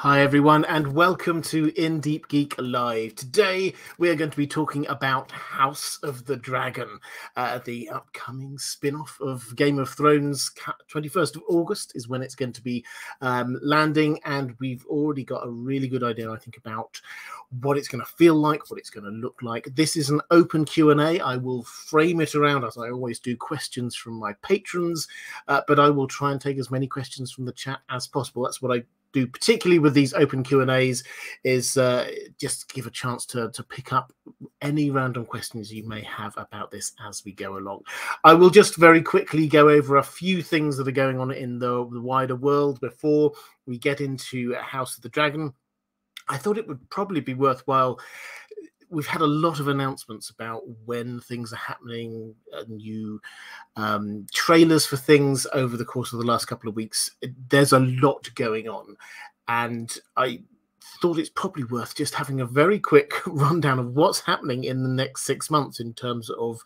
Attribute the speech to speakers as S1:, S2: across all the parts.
S1: Hi, everyone, and welcome to In Deep Geek Live. Today, we are going to be talking about House of the Dragon, uh, the upcoming spin off of Game of Thrones. 21st of August is when it's going to be um, landing, and we've already got a really good idea, I think, about what it's going to feel like, what it's going to look like. This is an open Q&A. I will frame it around, as I always do, questions from my patrons, uh, but I will try and take as many questions from the chat as possible. That's what I do, particularly with these open Q and A's, is uh, just give a chance to to pick up any random questions you may have about this as we go along. I will just very quickly go over a few things that are going on in the, the wider world before we get into House of the Dragon. I thought it would probably be worthwhile we've had a lot of announcements about when things are happening, uh, new um, trailers for things over the course of the last couple of weeks. There's a lot going on, and I thought it's probably worth just having a very quick rundown of what's happening in the next six months in terms of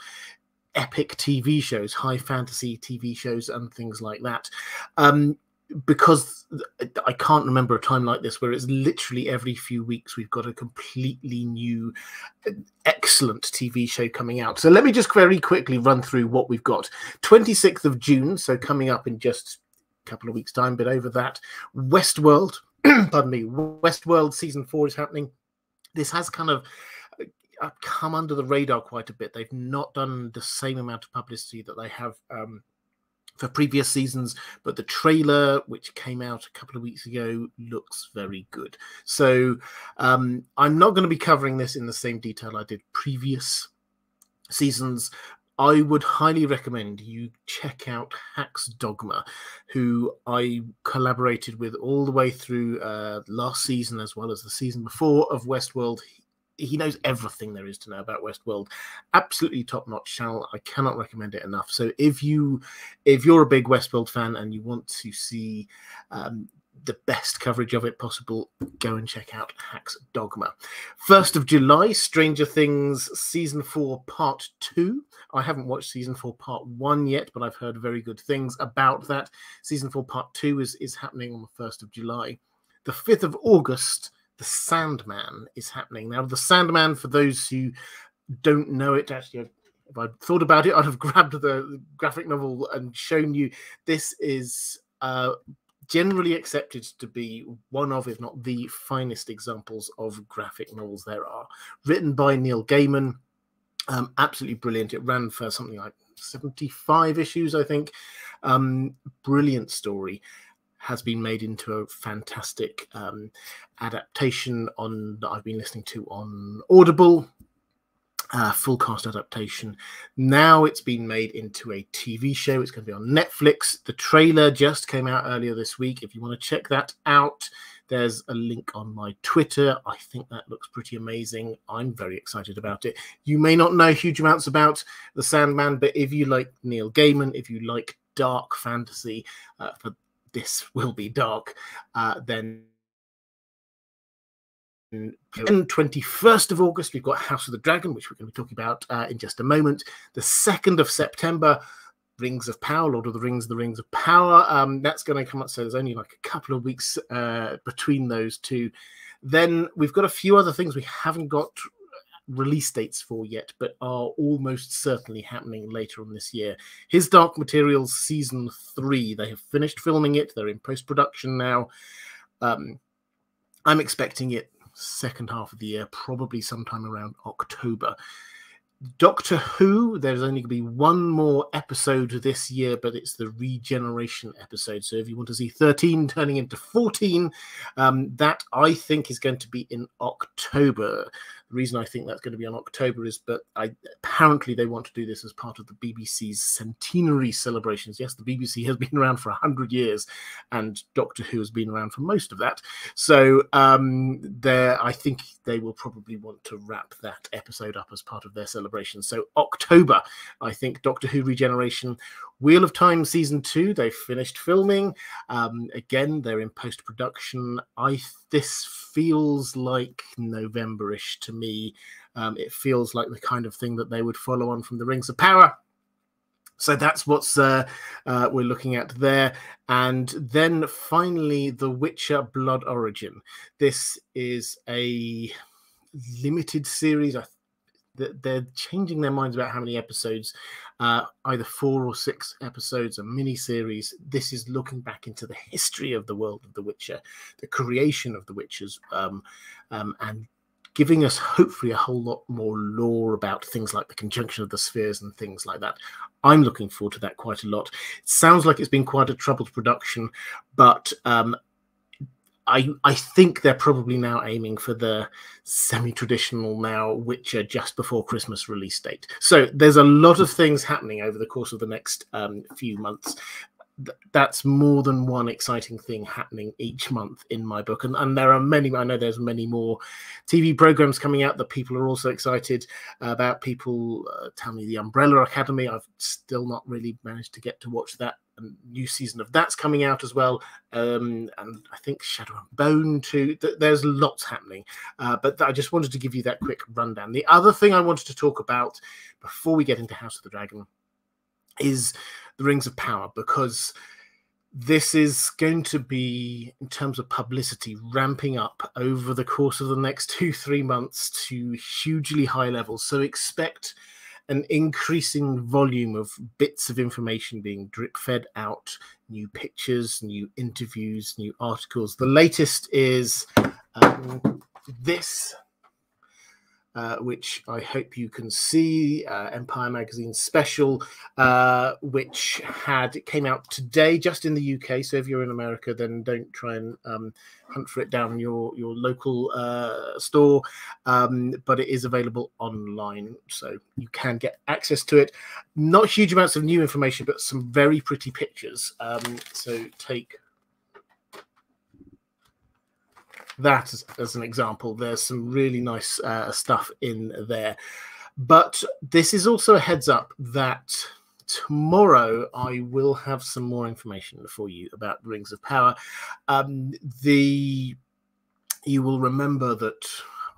S1: epic TV shows, high fantasy TV shows, and things like that. Um, because I can't remember a time like this where it's literally every few weeks we've got a completely new, excellent TV show coming out. So let me just very quickly run through what we've got. 26th of June, so coming up in just a couple of weeks' time, but over that, Westworld, pardon me, Westworld season four is happening. This has kind of uh, come under the radar quite a bit. They've not done the same amount of publicity that they have. Um, for previous seasons, but the trailer, which came out a couple of weeks ago, looks very good. So um, I'm not going to be covering this in the same detail I did previous seasons. I would highly recommend you check out Hacks Dogma, who I collaborated with all the way through uh, last season as well as the season before of Westworld he knows everything there is to know about Westworld. Absolutely top notch channel. I cannot recommend it enough. So if you if you're a big Westworld fan and you want to see um, the best coverage of it possible, go and check out Hacks Dogma. First of July, Stranger Things season four, part two. I haven't watched season four, part one yet, but I've heard very good things about that. Season four, part two is is happening on the first of July. The fifth of August the Sandman is happening. Now, the Sandman, for those who don't know it, actually, if I thought about it, I'd have grabbed the graphic novel and shown you. This is uh, generally accepted to be one of, if not the finest examples of graphic novels there are. Written by Neil Gaiman, um, absolutely brilliant. It ran for something like 75 issues, I think. Um, brilliant story has been made into a fantastic um, adaptation on that I've been listening to on Audible. Uh, full cast adaptation. Now it's been made into a TV show. It's going to be on Netflix. The trailer just came out earlier this week. If you want to check that out, there's a link on my Twitter. I think that looks pretty amazing. I'm very excited about it. You may not know huge amounts about The Sandman, but if you like Neil Gaiman, if you like dark fantasy, uh, for this will be dark, uh, then 21st of August, we've got House of the Dragon, which we're going to be talking about uh, in just a moment. The 2nd of September, Rings of Power, Lord of the Rings, The Rings of Power. Um, that's going to come up. So there's only like a couple of weeks uh, between those two. Then we've got a few other things we haven't got release dates for yet, but are almost certainly happening later on this year. His Dark Materials season three, they have finished filming it, they're in post production now. Um, I'm expecting it second half of the year, probably sometime around October. Doctor Who, there's only going to be one more episode this year, but it's the regeneration episode. So if you want to see 13 turning into 14, um, that I think is going to be in October. The reason I think that's going to be on October is, but I, apparently they want to do this as part of the BBC's centenary celebrations. Yes, the BBC has been around for hundred years, and Doctor Who has been around for most of that. So um, there, I think they will probably want to wrap that episode up as part of their celebration. So October, I think Doctor Who Regeneration, Wheel of Time season two, they've finished filming. Um, again, they're in post production. I this feels like Novemberish to me. Um, it feels like the kind of thing that they would follow on from the Rings of Power. so that's what's uh, uh, we're looking at there. And then finally, The Witcher Blood Origin. This is a limited series. I they're changing their minds about how many episodes, uh, either four or six episodes, a mini series. This is looking back into the history of the world of The Witcher, the creation of The Witchers, um, um, and giving us hopefully a whole lot more lore about things like the conjunction of the spheres and things like that. I'm looking forward to that quite a lot. It sounds like it's been quite a troubled production, but um, I I think they're probably now aiming for the semi-traditional now Witcher just before Christmas release date. So there's a lot of things happening over the course of the next um, few months. That's more than one exciting thing happening each month in my book, and, and there are many. I know there's many more TV programs coming out that people are also excited about. People uh, tell me the Umbrella Academy. I've still not really managed to get to watch that new season of that's coming out as well, um, and I think Shadow and Bone too. There's lots happening, uh, but I just wanted to give you that quick rundown. The other thing I wanted to talk about before we get into House of the Dragon is the Rings of Power because this is going to be, in terms of publicity, ramping up over the course of the next two, three months to hugely high levels. So expect an increasing volume of bits of information being drip fed out new pictures, new interviews, new articles. The latest is um, this uh, which I hope you can see, uh, Empire Magazine special, uh, which had came out today just in the UK. So if you're in America, then don't try and um, hunt for it down your your local uh, store, um, but it is available online, so you can get access to it. Not huge amounts of new information, but some very pretty pictures. Um, so take that as, as an example. There's some really nice uh, stuff in there. But this is also a heads up that tomorrow I will have some more information for you about Rings of Power. Um, the you will remember that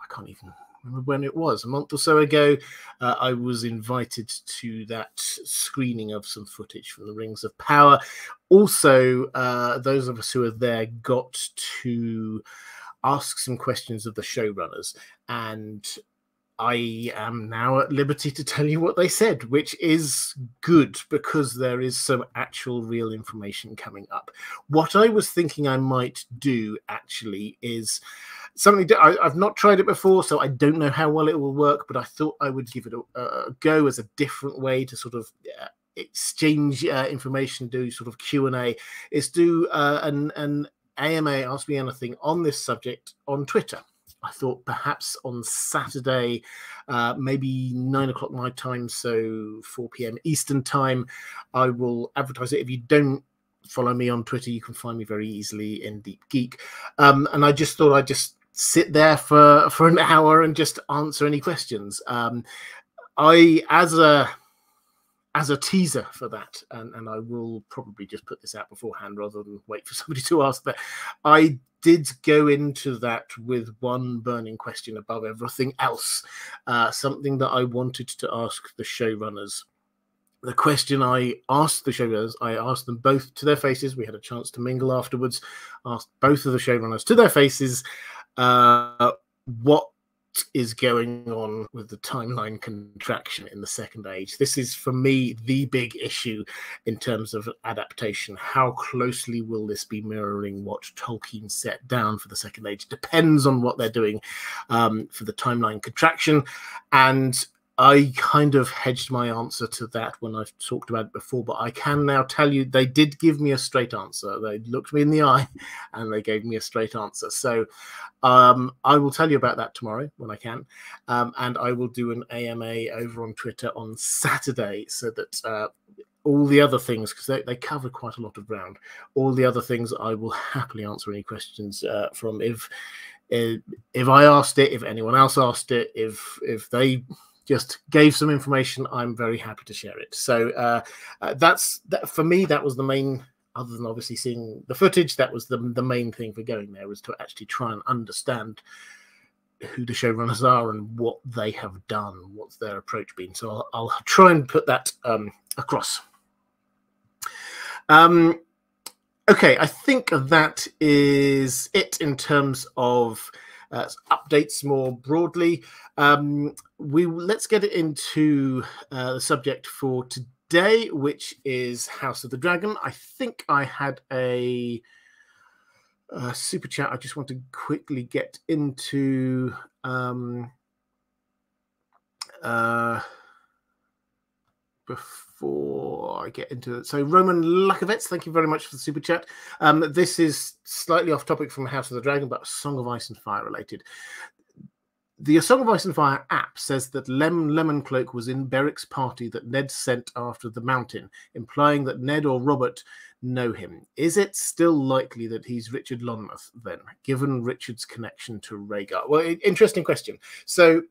S1: I can't even remember when it was a month or so ago. Uh, I was invited to that screening of some footage from the Rings of Power. Also, uh, those of us who are there got to ask some questions of the showrunners and I am now at liberty to tell you what they said, which is good because there is some actual real information coming up. What I was thinking I might do actually is something I, have not tried it before, so I don't know how well it will work, but I thought I would give it a, a go as a different way to sort of. Exchange uh, information do sort of q&a is do uh, an, an AMA asked me anything on this subject on Twitter. I thought perhaps on Saturday, uh, maybe nine o'clock my time, so 4 p.m. Eastern time, I will advertise it. If you don't follow me on Twitter, you can find me very easily in Deep Geek. Um, and I just thought I'd just sit there for for an hour and just answer any questions. Um, I, as a as a teaser for that, and, and I will probably just put this out beforehand rather than wait for somebody to ask that. I did go into that with one burning question above everything else, uh, something that I wanted to ask the showrunners. The question I asked the showrunners, I asked them both to their faces. We had a chance to mingle afterwards. Asked both of the showrunners to their faces uh, what is going on with the timeline contraction in the second age. This is, for me, the big issue in terms of adaptation. How closely will this be mirroring what Tolkien set down for the second age? Depends on what they're doing um, for the timeline contraction. And I kind of hedged my answer to that when I've talked about it before, but I can now tell you they did give me a straight answer. They looked me in the eye and they gave me a straight answer. So um, I will tell you about that tomorrow when I can. Um, and I will do an AMA over on Twitter on Saturday so that uh, all the other things, because they, they cover quite a lot of ground, all the other things I will happily answer any questions uh, from. If, if if I asked it, if anyone else asked it, if if they just gave some information, I'm very happy to share it. So uh, uh, that's that for me. That was the main, other than obviously seeing the footage. That was the the main thing for going there was to actually try and understand who the showrunners are and what they have done, what's their approach been. So I'll, I'll try and put that um, across Um, okay, I think that is it in terms of uh, updates more broadly. Um, we let's get it into uh, the subject for today, which is House of the Dragon. I think I had a, a super chat. I just want to quickly get into. Um, uh, before I get into it. So, Roman Lakovets, thank you very much for the super chat. Um, this is slightly off topic from House of the Dragon, but Song of Ice and Fire related. The Song of Ice and Fire app says that Lem Lemoncloak was in Beric's party that Ned sent after the mountain, implying that Ned or Robert know him. Is it still likely that he's Richard Lonmouth then, given Richard's connection to Rhaegar? Well, interesting question. So,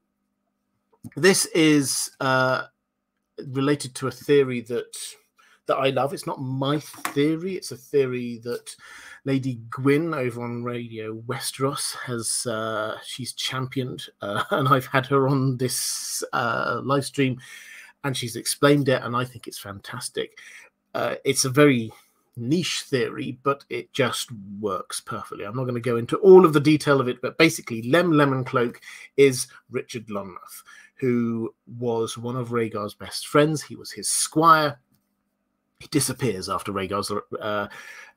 S1: this is uh, related to a theory that that I love. It's not my theory. It's a theory that Lady Gwyn over on Radio Westeros has uh, she's championed, uh, and I've had her on this uh, live stream, and she's explained it, and I think it's fantastic. Uh, it's a very niche theory, but it just works perfectly. I'm not going to go into all of the detail of it, but basically, Lem Lemoncloak is Richard Lonmouth who was one of Rhaegar's best friends. He was his squire. He disappears after Rhaegar's uh,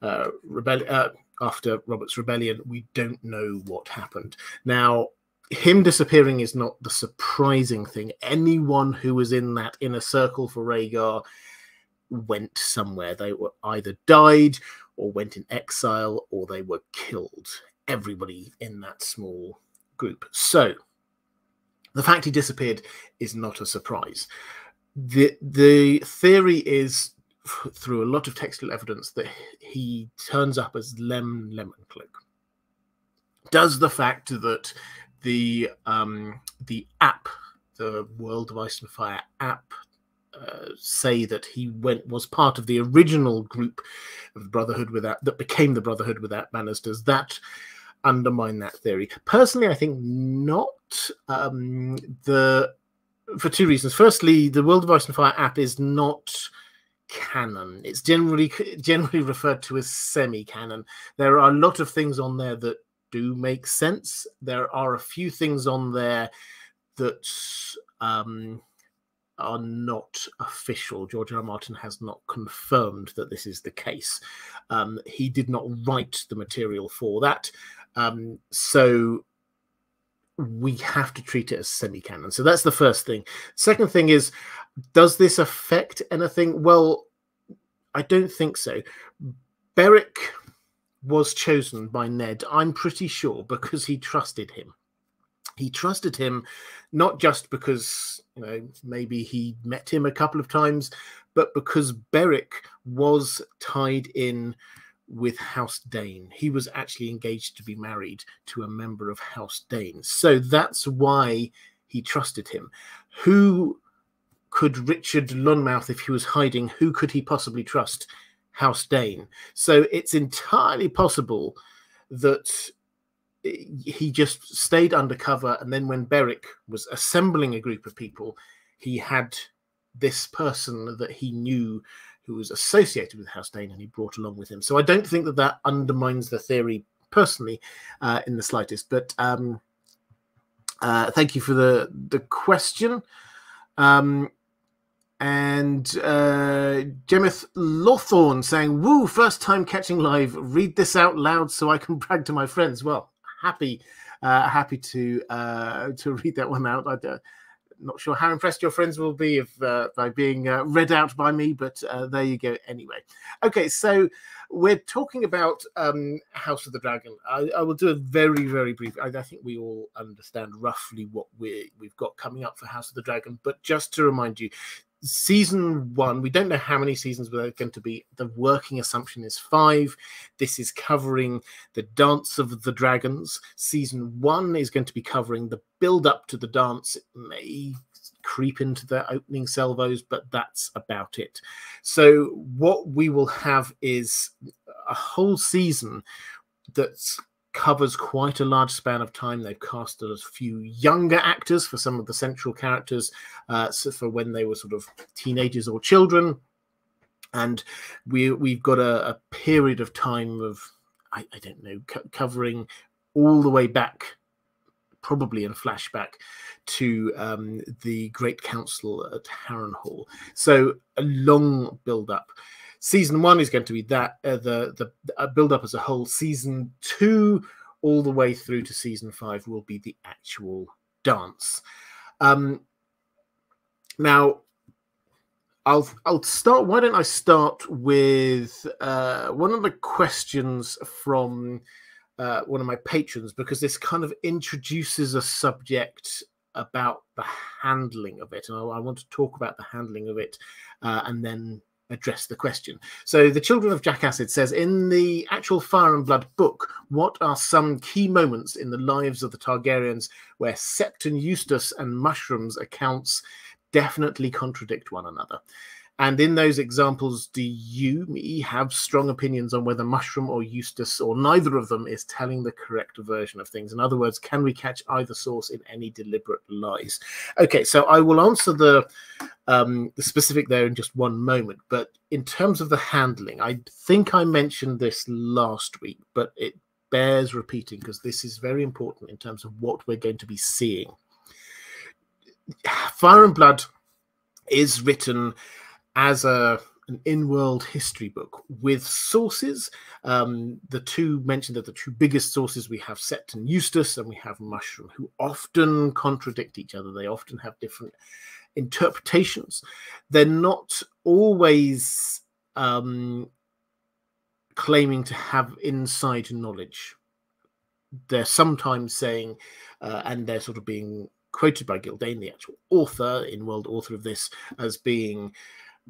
S1: uh, rebellion. Uh, after Robert's rebellion, we don't know what happened. Now, him disappearing is not the surprising thing. Anyone who was in that inner circle for Rhaegar went somewhere. They were either died or went in exile or they were killed. Everybody in that small group. So, the fact he disappeared is not a surprise. The the theory is through a lot of textual evidence that he turns up as Lem Lemoncloak. Does the fact that the um, the app, the World of Ice and Fire app, uh, say that he went was part of the original group of the Brotherhood without that became the Brotherhood without Banners? Does that undermine that theory. Personally, I think not. Um, the for two reasons. Firstly, the World of Ice and Fire app is not canon. It's generally generally referred to as semi-canon. There are a lot of things on there that do make sense. There are a few things on there that um, are not official. George R. Martin has not confirmed that this is the case. Um, he did not write the material for that. Um, so we have to treat it as semi canon. So that's the first thing. Second thing is, does this affect anything? Well, I don't think so. Beric was chosen by Ned, I'm pretty sure, because he trusted him. He trusted him not just because, you know, maybe he met him a couple of times, but because Beric was tied in with House Dayne. He was actually engaged to be married to a member of House Dayne. So that's why he trusted him. Who could Richard Lonmouth, if he was hiding, who could he possibly trust? House Dayne. So it's entirely possible that he just stayed undercover. And then when Beric was assembling a group of people, he had this person that he knew who was associated with House Dayne and he brought along with him. So I don't think that that undermines the theory personally uh, in the slightest. But um, uh, thank you for the the question. Um, and uh, Jemith Lawthorne saying, "Woo! First time catching live. Read this out loud so I can brag to my friends." Well, happy, uh, happy to uh, to read that one out. I'm not sure how impressed your friends will be if uh, by being uh, read out by me, but uh, there you go. Anyway, okay, so we're talking about um, House of the Dragon. I, I, will do a very, very brief. I, I, think we all understand roughly what we we've got coming up for House of the Dragon, but just to remind you, season one, we don't know how many seasons are going to be. The working assumption is five. This is covering the Dance of the Dragons. Season one is going to be covering the build up to the dance. It may creep into the opening salvos, but that's about it. So, what we will have is a whole season that's covers quite a large span of time. They've casted a few younger actors for some of the central characters, uh, so for when they were sort of teenagers or children. and we we've got a, a period of time of I, I don't know co- covering all the way back probably in flashback to um, the Great Council at Harrenhal. So a long build up. Season one is going to be that uh, the the uh, build up as a whole. Season two, all the way through to season five, will be the actual dance. Um, now, I'll I'll start. Why don't I start with uh, one of the questions from uh, one of my patrons because this kind of introduces a subject about the handling of it, and I, I want to talk about the handling of it, uh, and then address the question. So, the Children of Jack Acid says in the actual Fire and Blood book, what are some key moments in the lives of the Targaryens where Septon Eustace and Mushrooms accounts definitely contradict one another? And in those examples, do you, me, have strong opinions on whether Mushroom or Eustace or neither of them is telling the correct version of things? In other words, can we catch either source in any deliberate lies? Okay, so I will answer the um, the specific there in just one moment. But in terms of the handling, I think I mentioned this last week, but it bears repeating because this is very important in terms of what we're going to be seeing. Fire and Blood is written as a an in-world history book with sources. Um, the two mentioned that the two biggest sources we have Septon Eustace and we have Mushroom, who often contradict each other. They often have different interpretations. They're not always um, claiming to have inside knowledge. They're sometimes saying, uh, and they're sort of being quoted by Gyldayn, the actual author, in world author of this, as being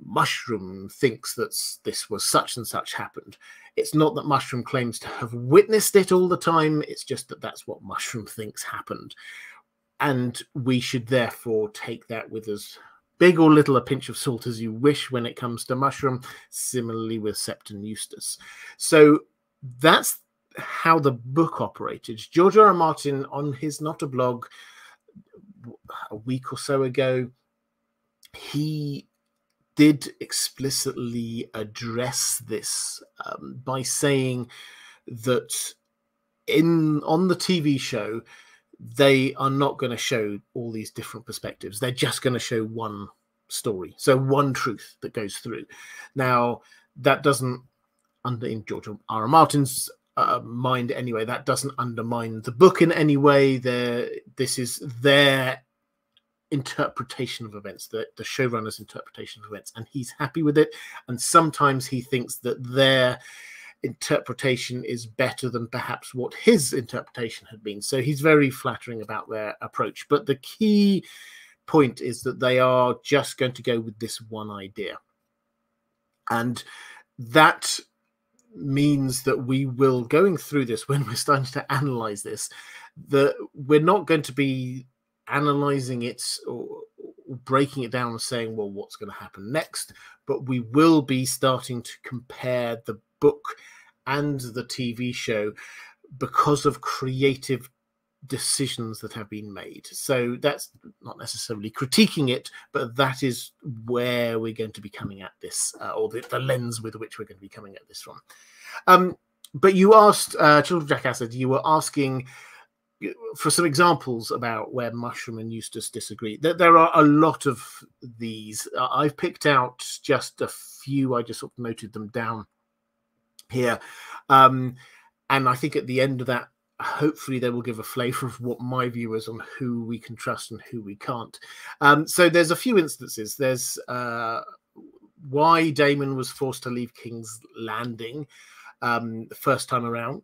S1: Mushroom thinks that this was such and such happened. It's not that Mushroom claims to have witnessed it all the time, it's just that that's what Mushroom thinks happened. And we should therefore take that with as big or little a pinch of salt as you wish when it comes to Mushroom, similarly with Septon Eustace. So that's how the book operated. George R. R. Martin, on his Not a blog a week or so ago, he did explicitly address this um, by saying that in on the TV show they are not going to show all these different perspectives. They're just going to show one story, so one truth that goes through. Now that doesn't under in George R. R. Martin's uh, mind anyway. That doesn't undermine the book in any way. There, this is their interpretation of events, the, the showrunner's interpretation of events, and he's happy with it. And sometimes he thinks that their interpretation is better than perhaps what his interpretation had been. So he's very flattering about their approach. But the key point is that they are just going to go with this one idea. And that means that we will going through this when we're starting to analyze this that we're not going to be analyzing it or, breaking it down and saying, well, what's going to happen next? But we will be starting to compare the book and the TV show because of creative decisions that have been made. So that's not necessarily critiquing it, but that is where we're going to be coming at this, uh, or the, the, lens with which we're going to be coming at this from. Um, but you asked, uh, Children of Jack Acid, you were asking for some examples about where Mushroom and Eustace disagree, there, there are a lot of these. Uh, I've picked out just a few. I just sort of noted them down here, um, and I think at the end of that, hopefully, they will give a flavour of what my view is on who we can trust and who we can't. Um, so there's a few instances. There's uh, why Daemon was forced to leave King's Landing um, the first time around.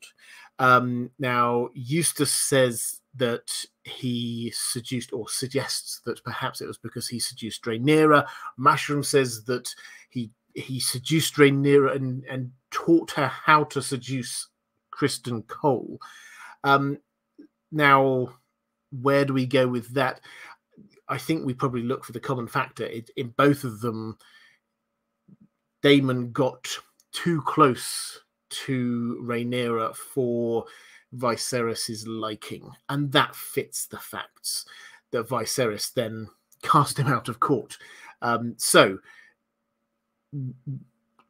S1: Um, now, Eustace says that he seduced or suggests that perhaps it was because he seduced Rhaenyra. Mushroom says that he he seduced Rhaenyra and, and taught her how to seduce Criston Cole. Um, now, where do we go with that? I think we probably look for the common factor. It, in both of them, Daemon got too close to Rhaenyra for Viserys's liking, and that fits the facts that Viserys then cast him out of court. Um, so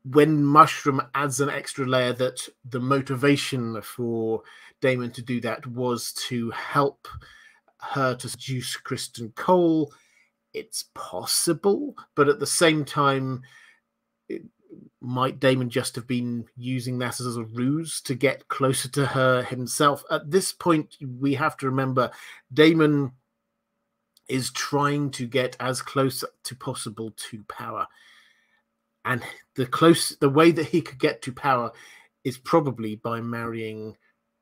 S1: when Mushroom adds an extra layer, that the motivation for Daemon to do that was to help her to seduce Criston Cole. It's possible, but at the same time, might Daemon just have been using that as a ruse to get closer to her himself? At this point, we have to remember Daemon is trying to get as close to possible to power. And the close the way that he could get to power is probably by marrying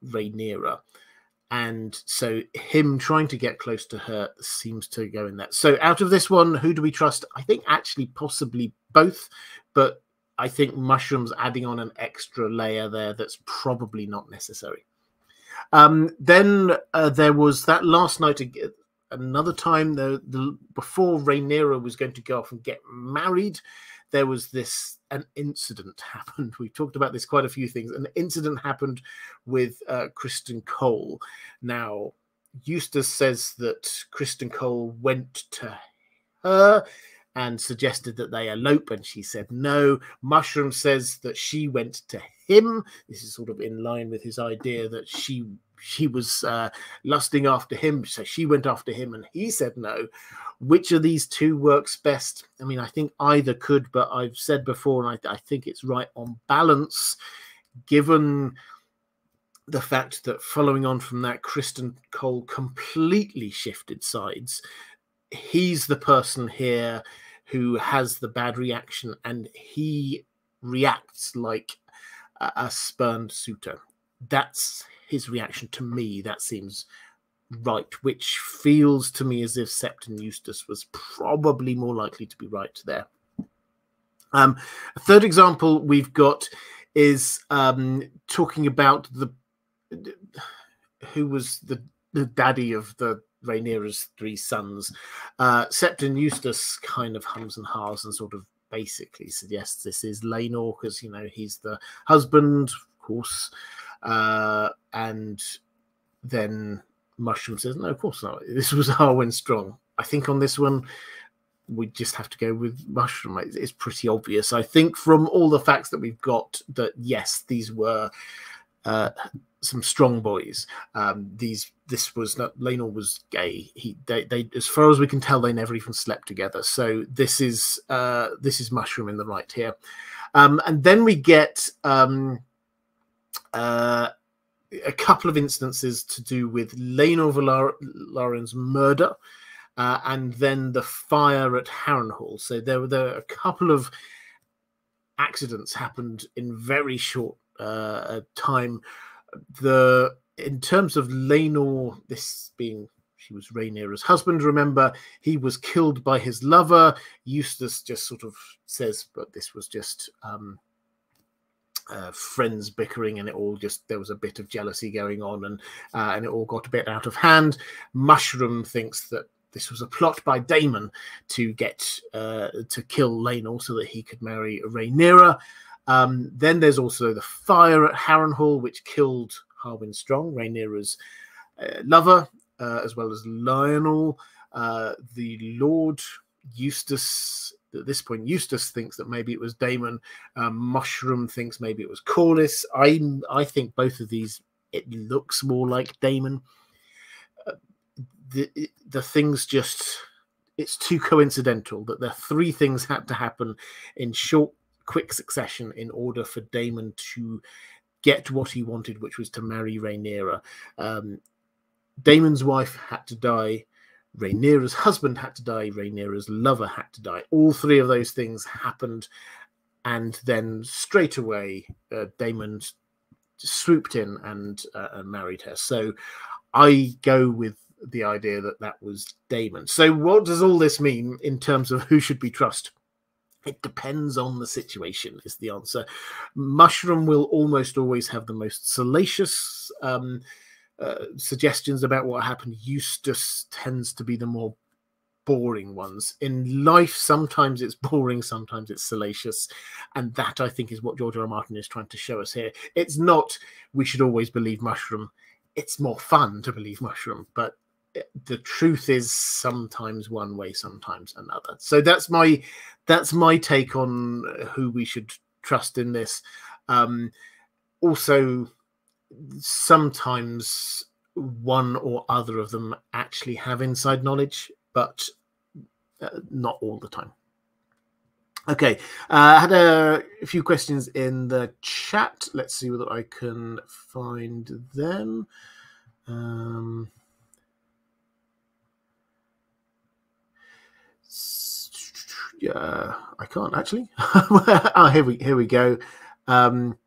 S1: Rhaenyra. And so him trying to get close to her seems to go in that. So out of this one, who do we trust? I think actually possibly both, but I think mushrooms adding on an extra layer there that's probably not necessary. Um, then uh, there was that last night another time the, the before Rhaenyra was going to go off and get married, there was this an incident happened. We've talked about this quite a few things. An incident happened with uh, Criston Cole. Now, Eustace says that Criston Cole went to her and suggested that they elope, and she said no. Mushroom says that she went to him. This is sort of in line with his idea that she she was uh, lusting after him, so she went after him, and he said no. Which of these two works best? I mean, I think either could, but I've said before, and I, I think it's right on balance, given the fact that following on from that, Criston Cole completely shifted sides. He's the person here who has the bad reaction and he reacts like a, a spurned suitor. That's his reaction to me. That seems right, which feels to me as if Septon Eustace was probably more likely to be right there. Um, a third example we've got is um, talking about the who was the, the daddy of the Rhaenyra's three sons. Uh, Septon Eustace kind of hums and haws and sort of basically suggests this is Laenor because you know he's the husband, of course, uh, and then Mushroom says, "No, of course not. This was Harwin Strong." I think on this one, we just have to go with Mushroom. It's pretty obvious. I think from all the facts that we've got that yes, these were uh, some strong boys. Um, these this was not Laenor was gay. He they, they as far as we can tell they never even slept together. So this is uh, this is mushroom in the right here, um, and then we get um, uh, a couple of instances to do with Laenor Velaryon's murder. Uh, and then the fire at Harrenhal. So there were, there were a couple of accidents happened in very short uh, time the in terms of Laenor, this being she was Rhaenyra's husband. Remember, he was killed by his lover. Eustace just sort of says, but this was just um, uh, friends bickering, and it all just there was a bit of jealousy going on, and uh, and it all got a bit out of hand. Mushroom thinks that this was a plot by Daemon to get uh, to kill Laenor so that he could marry Rhaenyra. Um, then there's also the fire at Harrenhal, which killed Harwin Strong, Rhaenyra's uh, lover, uh, as well as Lyonel. Uh, the Lord Eustace, at this point, Eustace thinks that maybe it was Daemon. Um, Mushroom thinks maybe it was Corlys. I I think both of these. It looks more like Daemon. Uh, the the things just it's too coincidental that the three things had to happen in short quick succession in order for Daemon to get what he wanted, which was to marry Rhaenyra. Um, Daemon's wife had to die. Rhaenyra's husband had to die. Rhaenyra's lover had to die. All three of those things happened, and then straight away, uh, Daemon swooped in and, uh, and married her. So I go with the idea that that was Daemon. So what does all this mean in terms of who should be trust? It depends on the situation, is the answer. Mushroom will almost always have the most salacious um, uh, suggestions about what happened. Eustace tends to be the more boring ones. In life, sometimes it's boring, sometimes it's salacious. And that, I think, is what George R. R. Martin is trying to show us here. It's not we should always believe Mushroom. It's more fun to believe Mushroom, but the truth is sometimes one way sometimes another so that's my that's my take on who we should trust in this. Um, also, sometimes one or other of them actually have inside knowledge, but uh, not all the time. Okay, uh, I had a, few questions in the chat. Let's see whether I can find them. Um, yeah, I can't actually. oh, here we here we go. Um,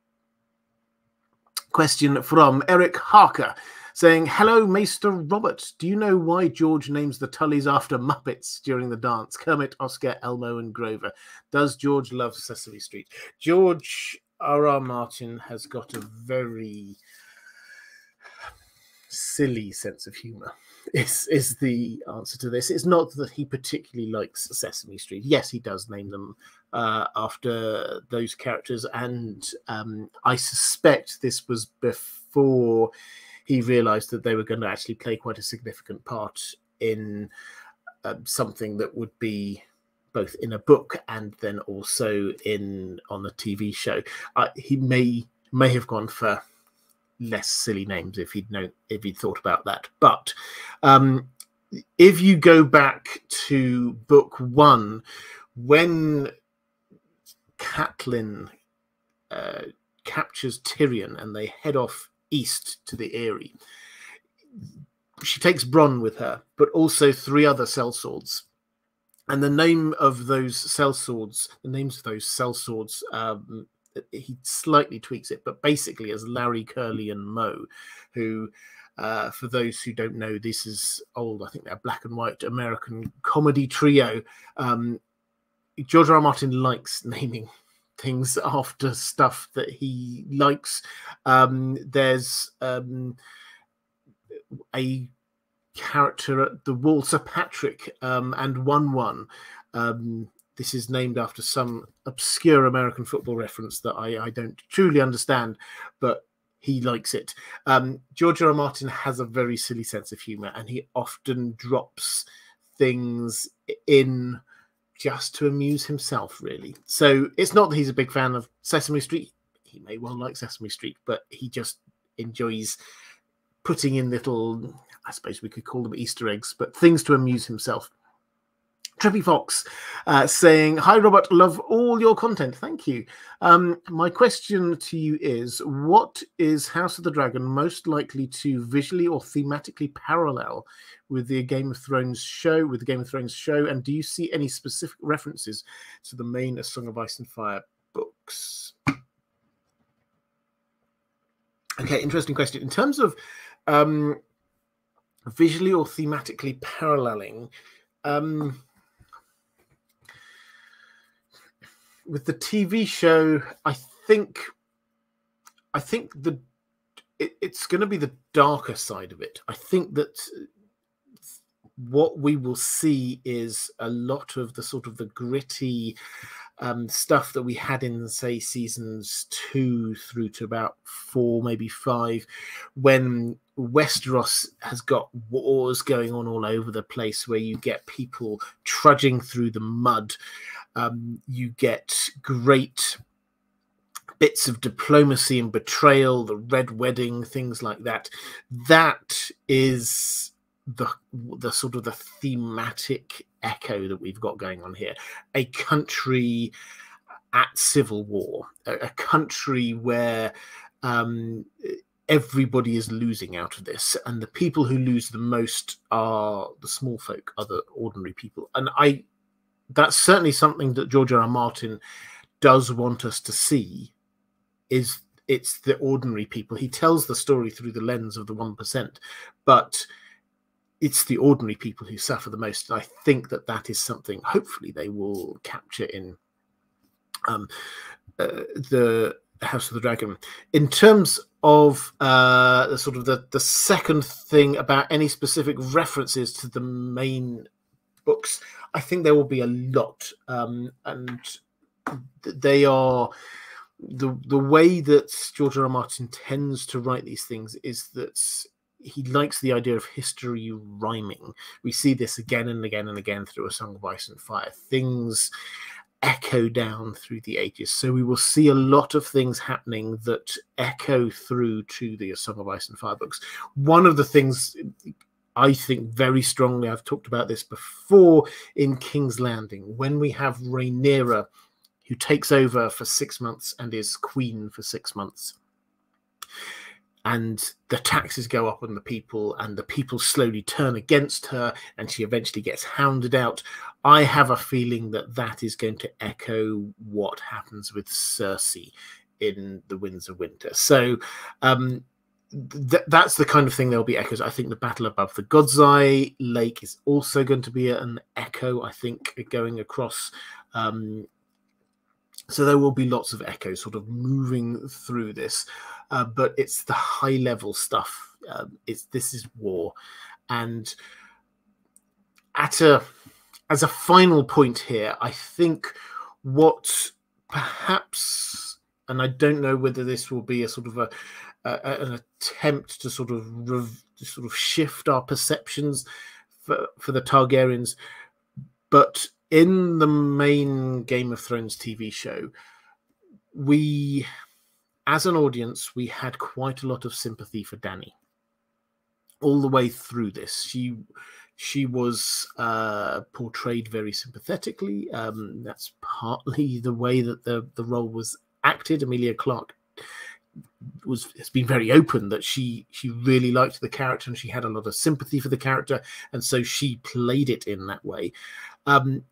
S1: question from Eric Harker saying, Hello, Maester Robert. Do you know why George names the Tullys after Muppets during the dance? Kermit, Oscar, Elmo, and Grover. Does George love Sesame Street? George R. R. Martin has got a very silly sense of humor is is the answer to this it's not that he particularly likes sesame street yes he does name them uh, after those characters and um, i suspect this was before he realized that they were going to actually play quite a significant part in uh, something that would be both in a book and then also in on a TV show. Uh, he may may have gone for less silly names if he'd know if he'd thought about that. But um, if you go back to book one, when Catelyn uh, captures Tyrion and they head off east to the Eyrie. She takes Bronn with her, but also three other sellswords. And the name of those sellswords, the names of those sellswords, um, he slightly tweaks it, but basically as Larry, Curly, and Moe, who, uh, for those who don't know, this is old. I think they're black and white American comedy trio. Um, George R. R. Martin likes naming things after stuff that he likes. Um, there's um, a character at the Walter Patrick, um, and One One. This is named after some obscure American football reference that I, I don't truly understand, but he likes it. Um, George R. R. Martin has a very silly sense of humor, and he often drops things in just to amuse himself, really. So it's not that he's a big fan of Sesame Street. He may well like Sesame Street, but he just enjoys putting in little, I suppose we could call them Easter eggs, but things to amuse himself. Trippy Fox uh, saying, Hi, Robert, love all your content. Thank you. Um, my question to you is What is House of the Dragon most likely to visually or thematically parallel with the Game of Thrones show, with the Game of Thrones show? And do you see any specific references to the main A Song of Ice and Fire books? Okay, interesting question. In terms of um, visually or thematically paralleling, um, with the TV show, I think I think the it, it's going to be the darker side of it. I think that what we will see is a lot of the sort of the gritty um, stuff that we had in say seasons two through to about four, maybe five, when Westeros has got wars going on all over the place, where you get people trudging through the mud um, you get great bits of diplomacy and betrayal, the red wedding, things like that. That is the the sort of the thematic echo that we've got going on here. A country at civil war, a, a country where um, everybody is losing out of this, and the people who lose the most are the small folk, the ordinary people. And I that's certainly something that George R. R. Martin does want us to see. Is it's the ordinary people. He tells the story through the lens of the one percent, but it's the ordinary people who suffer the most. And I think that that is something. Hopefully, they will capture in um, uh, the House of the Dragon. In terms of uh, the sort of the the second thing about any specific references to the main books, I think there will be a lot, um, and they are the the way that George R. R. Martin tends to write these things is that he likes the idea of history rhyming. We see this again and again and again through A Song of Ice and Fire. Things echo down through the ages. So we will see a lot of things happening that echo through to the Song of Ice and Fire books. One of the things I think very strongly, I've talked about this before in King's Landing, when we have Rhaenyra who takes over for six months and is queen for six months. And the taxes go up on the people, and the people slowly turn against her, and she eventually gets hounded out. I have a feeling that that is going to echo what happens with Cersei in The Winds of Winter. So, um, th- that's the kind of thing there'll be echoes. I think the battle above the God's Eye Lake is also going to be an echo. I think going across. Um, so there will be lots of echoes sort of moving through this, uh, but it's the high level stuff. Um, it's this is war, and at a as a final point here, I think what perhaps, and I don't know whether this will be a sort of a an attempt to sort of rev- to sort of shift our perceptions for, for the Targaryens. But in the main Game of Thrones TV show, we, as an audience, we had quite a lot of sympathy for Dany all the way through this. She she was uh, portrayed very sympathetically. Um, that's partly the way that the the role was acted. Emilia Clarke was has been very open that she she really liked the character and she had a lot of sympathy for the character and so she played it in that way. Um,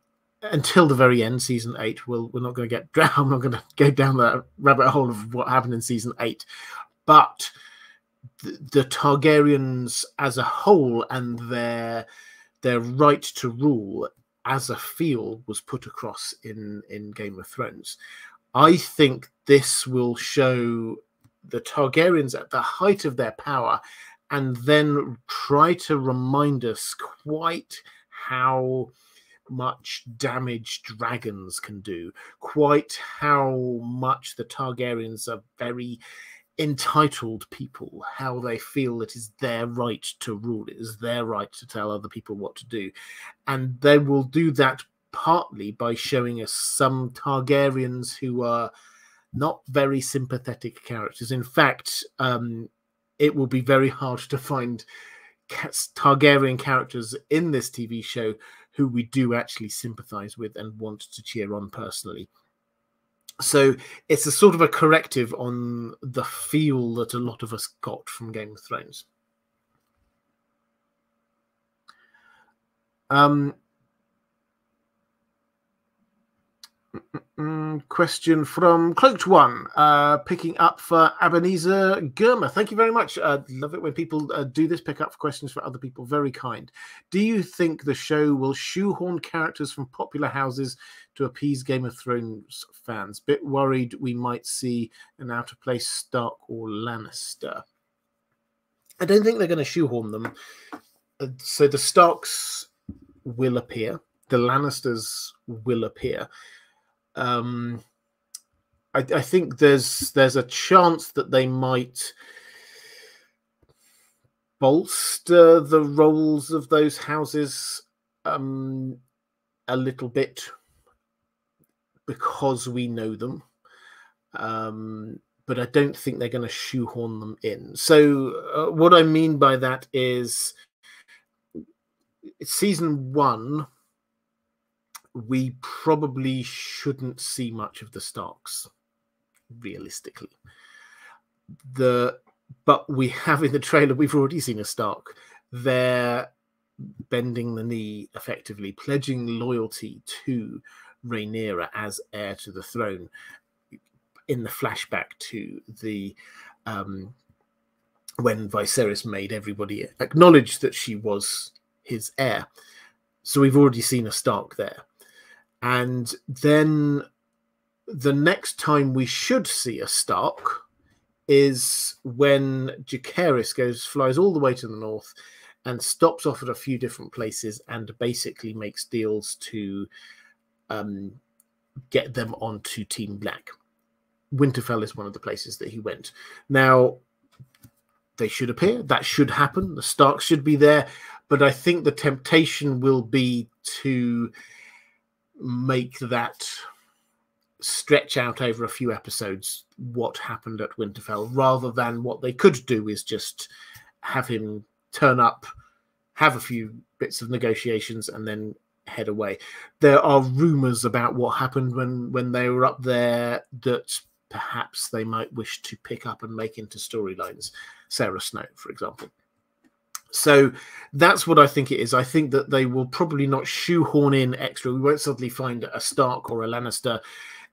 S1: until the very end season eight we'll, we're not going to get i'm not going to go down that rabbit hole of what happened in season eight but the, the targaryens as a whole and their their right to rule as a field was put across in in game of thrones. I think this will show the Targaryens at the height of their power and then try to remind us quite how much damage dragons can do, quite how much the Targaryens are very entitled people, how they feel it is their right to rule, it is their right to tell other people what to do. And they will do that partly by showing us some Targaryens who are not very sympathetic characters. In fact, um, it will be very hard to find Targaryen characters in this TV show who we do actually sympathize with and want to cheer on personally. So it's a sort of a corrective on the feel that a lot of us got from Game of Thrones. Um, question from Cloaked One, uh, picking up for Ebenezer Germer. Thank you very much. Uh, love it when people uh, do this, pick up for questions for other people. Very kind. Do you think the show will shoehorn characters from popular houses to appease Game of Thrones fans? Bit worried we might see an out of place Stark or Lannister. I don't think they're going to shoehorn them. Uh, so the Starks will appear, the Lannisters will appear um, I, I think there's there's a chance that they might bolster the roles of those houses um, a little bit because we know them. Um, but I don't think they're going to shoehorn them in. So, uh, what I mean by that is season one we probably shouldn't see much of the Starks, realistically. The but we have in the trailer we've already seen a Stark. They're bending the knee, effectively pledging loyalty to Rhaenyra as heir to the throne. In the flashback to the um, when Viserys made everybody acknowledge that she was his heir. So we've already seen a Stark there. And then the next time we should see a Stark is when Jacaerys goes flies all the way to the north and stops off at a few different places and basically makes deals to um, get them onto Team Black. Winterfell is one of the places that he went. Now, they should appear. That should happen. The Starks should be there. But I think the temptation will be to make that stretch out over a few episodes what happened at Winterfell rather than what they could do is just have him turn up, have a few bits of negotiations, and then head away. There are rumors about what happened when when they were up there that perhaps they might wish to pick up and make into storylines. Sara Snow, for example. So that's what I think it is. I think that they will probably not shoehorn in extra. We won't suddenly find a Stark or a Lannister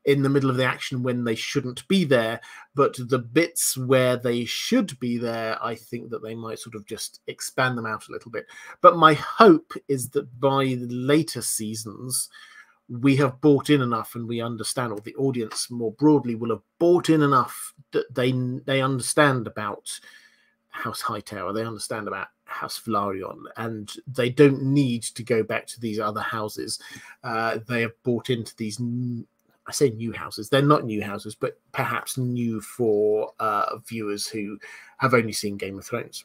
S1: in the middle of the action when they shouldn't be there. But the bits where they should be there, I think that they might sort of just expand them out a little bit. But my hope is that by the later seasons, we have bought in enough and we understand, or the audience more broadly will have bought in enough that they they understand about House Hightower, they understand about House Velaryon, and they don't need to go back to these other houses. Uh, they have bought into these I say new houses. They're not new houses, but perhaps new for uh, viewers who have only seen Game of Thrones.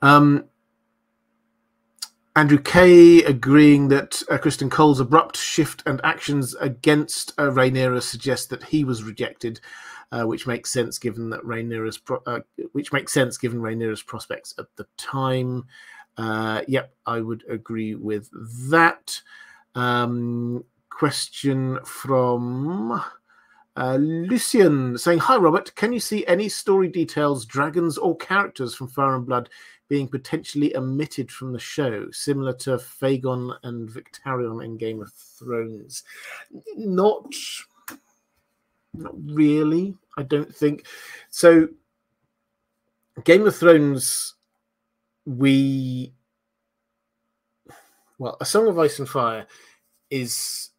S1: Um, Andrew Kay agreeing that uh, Criston Cole's abrupt shift and actions against uh, Rhaenyra suggest that he was rejected, uh, which makes sense given that Rhaenyra's pro- uh, which makes sense given Rhaenyra's prospects at the time. Uh, yep, I would agree with that. Um, question from uh, Lucian saying, Hi, Robert. Can you see any story details, dragons, or characters from Fire and Blood being potentially omitted from the show, similar to fAegon and Victarion in Game of Thrones? Not, not really. I don't think so. Game of Thrones, we well, A Song of Ice and Fire is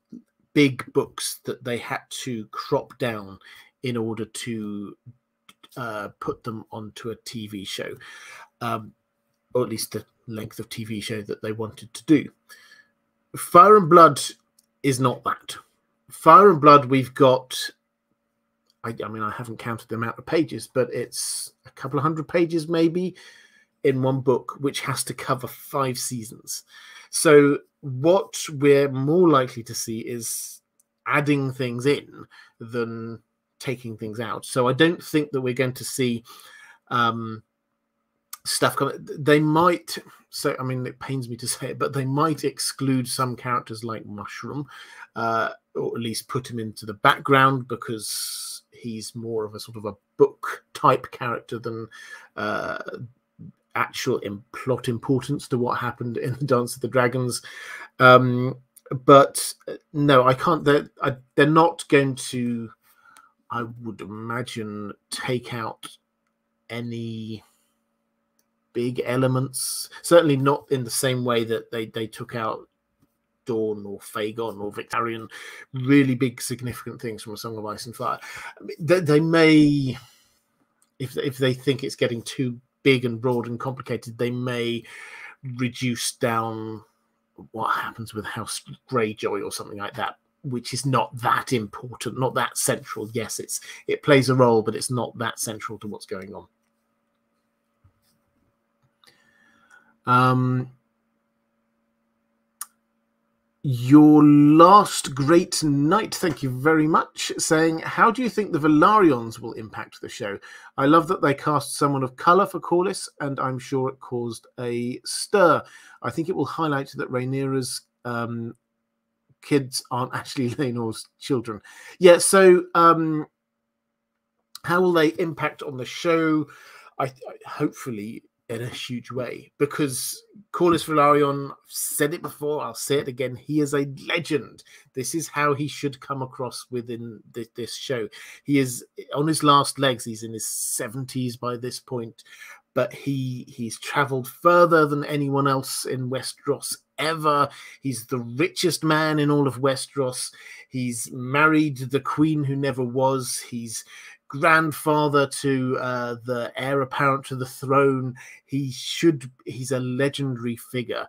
S1: big books that they had to crop down in order to uh, put them onto a TV show, um, or at least the length of TV show that they wanted to do. Fire and Blood is not that. Fire and Blood, we've got. I, I mean, I haven't counted the amount of pages, but it's a couple of hundred pages maybe in one book, which has to cover five seasons. So what we're more likely to see is adding things in than taking things out. So I don't think that we're going to see um, stuff coming. They might. So I mean, it pains me to say it, but they might exclude some characters like Mushroom, uh, or at least put him into the background because he's more of a sort of a book type character than uh, actual in plot importance to what happened in the Dance of the Dragons. Um, but uh, no, I can't. They're I, they're not going to. I would imagine take out any big elements. Certainly not in the same way that they they took out Dorne or fAegon or Victarion, really big significant things from A Song of Ice and Fire. They, they may, if if they think it's getting too big and broad and complicated, they may reduce down what happens with House Greyjoy or something like that, which is not that important, not that central. Yes, it's it plays a role, but it's not that central to what's going on. Um, your last great night, thank you very much. Saying, How do you think the Velaryons will impact the show? I love that they cast someone of colour for Corlys, and I'm sure it caused a stir. I think it will highlight that Rhaenyra's um, kids aren't actually Laenor's children. Yeah, so um, how will they impact on the show? I hopefully in a huge way because Corlys Velaryon, said it before, I'll say it again. He is a legend. This is how he should come across within this, this show. He is on his last legs. He's in his seventies by this point, but he he's travelled further than anyone else in Westeros ever. He's the richest man in all of Westeros. He's married the queen who never was. He's grandfather to uh, the heir apparent to the throne. He should, he's a legendary figure.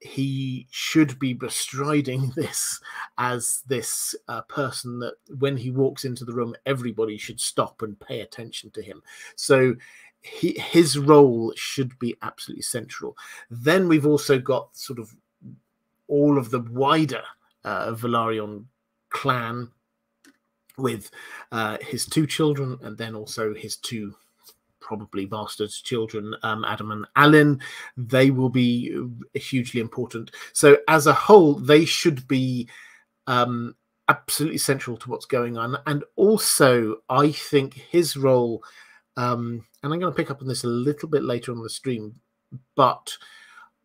S1: He should be bestriding this as this uh, person that when he walks into the room, everybody should stop and pay attention to him. So he, his role should be absolutely central. Then we've also got sort of all of the wider uh, Velaryon clan with uh, his two children and then also his two probably bastards children um, Addam and Alyn. They will be hugely important. So as a whole they should be um, absolutely central to what's going on. And also i think his role um, and i'm going to pick up on this a little bit later on the stream but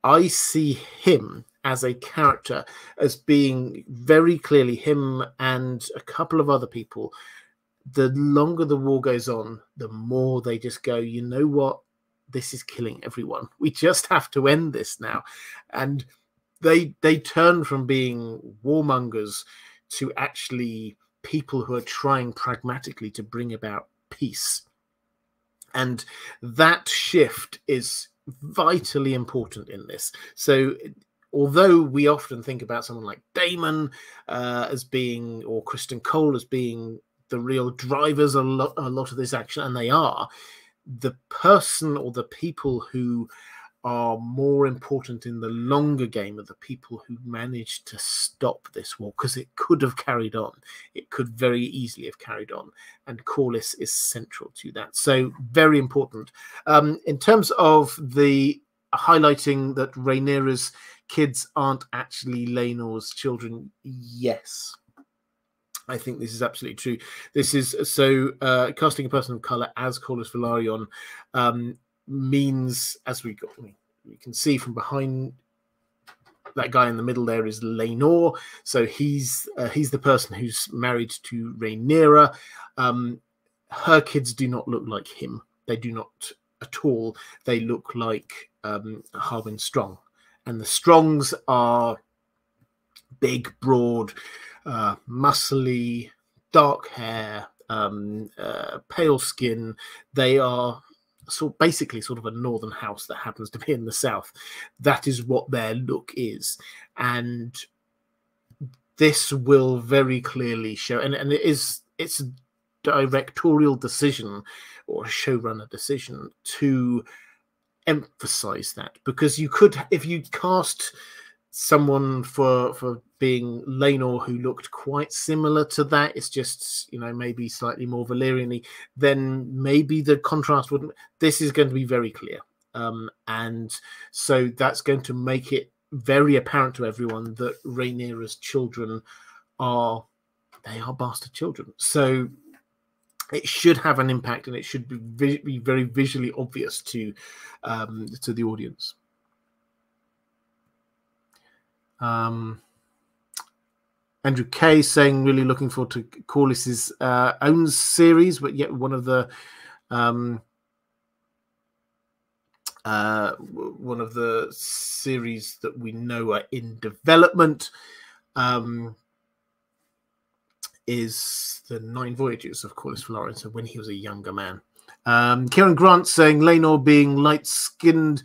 S1: i see him as a character as being very clearly him and a couple of other people the longer the war goes on the more they just go you know what? This is killing everyone. We just have to end this now. And they they turn from being warmongers to actually people who are trying pragmatically to bring about peace. And that shift is vitally important in this. So although we often think about someone like Daemon uh, as being, or Criston Cole as being the real drivers a lot, a lot of this action, and they are, the person or the people who are more important in the longer game are the people who managed to stop this war because it could have carried on. It could very easily have carried on, and Corlys is central to that. So very important. Um, in terms of the highlighting that Rhaenyra's kids aren't actually Laenor's children. Yes. I think this is absolutely true. This is so uh, casting a person of color as Corlys Velaryon um, means, as we got, can see from behind that guy in the middle there is Laenor. So he's uh, he's the person who's married to Rhaenyra. Um, her kids do not look like him. They do not at all. They look like um, Harwin Strong and the Strongs are big, broad, uh, muscly, dark hair, um, uh, pale skin. They are sort basically sort of a northern house that happens to be in the south. That is what their look is, and this will very clearly show. And, and it is it's a directorial decision or showrunner decision to emphasize that because you could if you cast someone for for being Laenor who looked quite similar to that it's just you know maybe slightly more Valyrian then maybe the contrast wouldn't this is going to be very clear. Um and so that's going to make it very apparent to everyone that Rhaenyra's children are they are bastard children. So it should have an impact and it should be, be very visually obvious to um, to the audience. Um, Andrew Kay saying really looking forward to Corlys's uh, own series, but yet one of the um, uh, one of the series that we know are in development. Um, is the Nine Voyages of Corlys Florence when he was a younger man. Um, Kieran Grant saying Laenor being light skinned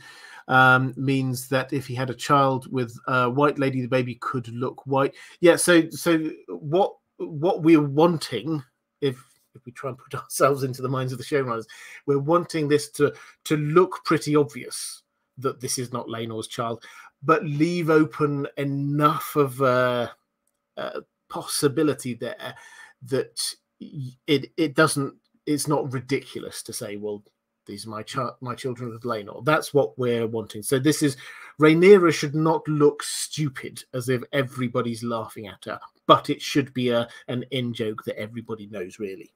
S1: um, means that if he had a child with a white lady, the baby could look white. Yeah, so so what what we're wanting, if if we try and put ourselves into the minds of the showrunners, we're wanting this to to look pretty obvious that this is not Laenor's child, but leave open enough of uh, uh, possibility there that it it doesn't it's not ridiculous to say well these are my ch- my children of Laenor. That's what we're wanting. So this is Rhaenyra should not look stupid as if everybody's laughing at her, but it should be a an in joke that everybody knows really.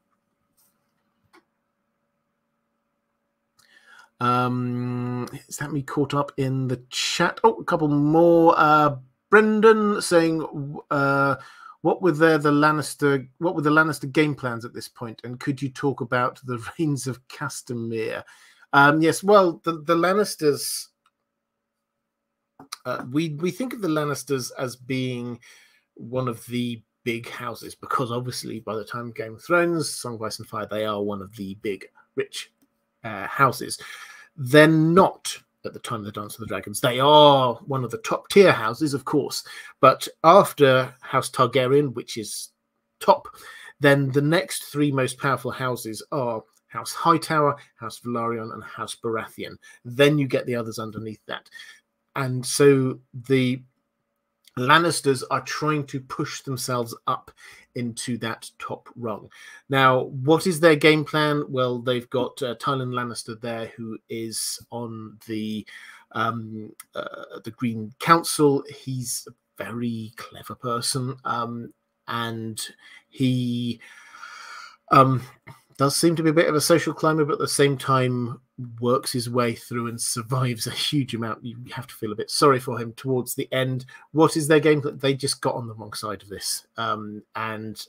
S1: Um, is that me caught up in the chat? Oh, a couple more. Uh, Brendan saying, uh, what were there the Lannister? What were the Lannister game plans at this point? And could you talk about the Rains of Castamere? Um, yes, well, the, the Lannisters. Uh, we we think of the Lannisters as being one of the big houses because obviously by the time Game of Thrones, Song of Ice and Fire, they are one of the big rich uh, houses. They're not at the time of the Dance of the Dragons. They are one of the top tier houses, of course, but after House Targaryen, which is top, then the next three most powerful houses are House Hightower, House Velaryon, and House Baratheon. Then you get the others underneath that. And so the Lannisters are trying to push themselves up into that top rung. Now, what is their game plan? Well, they've got uh, Tyland Lannister there, who is on the um, uh, the Green Council. He's a very clever person, um, and he um, does seem to be a bit of a social climber, but at the same time works his way through and survives a huge amount. You have to feel a bit sorry for him towards the end. What is their game? They just got on the wrong side of this, um, and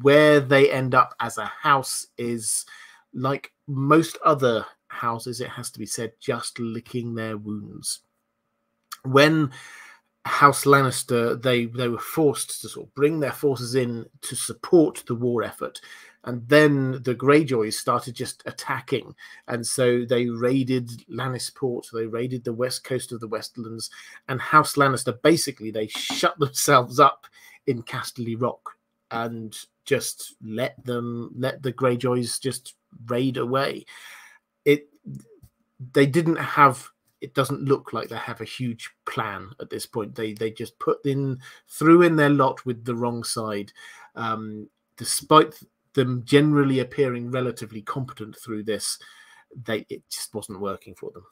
S1: where they end up as a house is like most other houses. It has to be said, just licking their wounds. When House Lannister, they they were forced to sort of bring their forces in to support the war effort and then the Greyjoys started just attacking, and so they raided Lannisport, they raided the west coast of the Westerlands, and House Lannister basically they shut themselves up in Casterly Rock and just let them let the Greyjoys just raid away. It they didn't have it doesn't look like they have a huge plan at this point. They they just put in threw in their lot with the wrong side. Um, despite them generally appearing relatively competent through this, they it just wasn't working for them.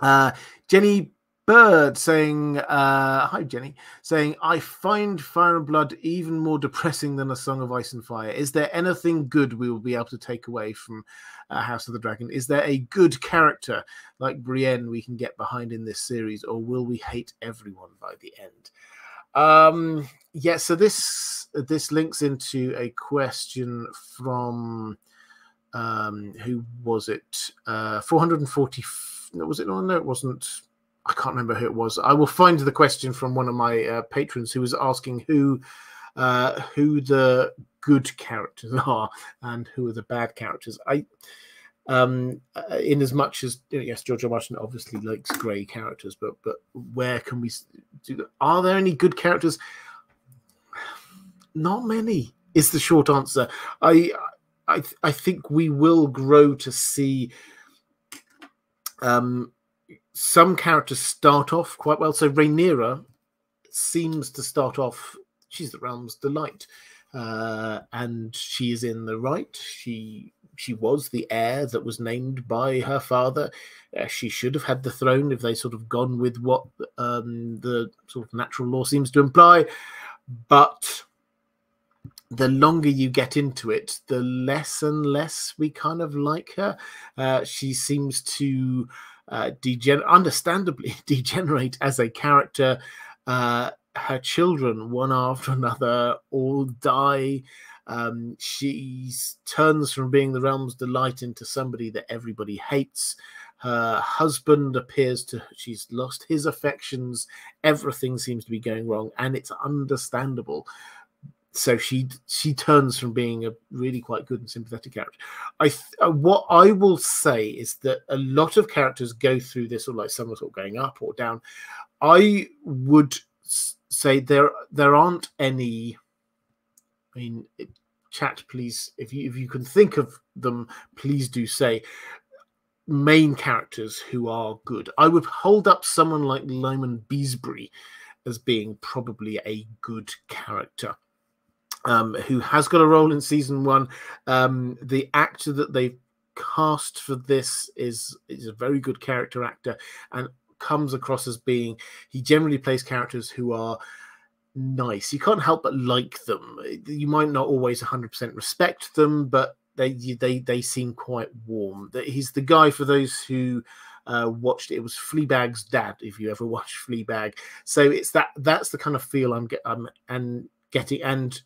S1: Uh, Jenny Bird saying, uh, "Hi Jenny," saying, "I find Fire and Blood even more depressing than A Song of Ice and Fire. Is there anything good we will be able to take away from uh, House of the Dragon? Is there a good character like Brienne we can get behind in this series, or will we hate everyone by the end?" Um, yeah, so this this links into a question from um, who was it? Uh, 440. Was it? No, it wasn't. I can't remember who it was. I will find the question from one of my uh, patrons who was asking who uh, who the good characters are and who are the bad characters. I um uh, in as much as yes george martin obviously likes gray characters but but where can we do are there any good characters not many is the short answer i i i think we will grow to see um some characters start off quite well so Rhaenyra seems to start off she's the realm's delight uh and she is in the right she she was the heir that was named by her father. Uh, she should have had the throne if they sort of gone with what um, the sort of natural law seems to imply. But the longer you get into it, the less and less we kind of like her. Uh, she seems to uh, degen- understandably degenerate as a character. Uh, her children, one after another, all die. Um, she turns from being the realm's delight into somebody that everybody hates. Her husband appears to, she's lost his affections. Everything seems to be going wrong, and it's understandable. So she she turns from being a really quite good and sympathetic character. I uh, what I will say is that a lot of characters go through this, or like some are sort of going up or down. I would say there there aren't any I mean, chat, please, if you if you can think of them, please do say main characters who are good. I would hold up someone like Lyman Beesbury as being probably a good character. Um, who has got a role in season one. Um, the actor that they've cast for this is is a very good character actor and comes across as being he generally plays characters who are nice. You can't help but like them. You might not always 100% respect them, but they they they seem quite warm. He's the guy for those who uh, watched it. it was Fleabag's dad. If you ever watched Fleabag, so it's that that's the kind of feel I'm getting um, and getting and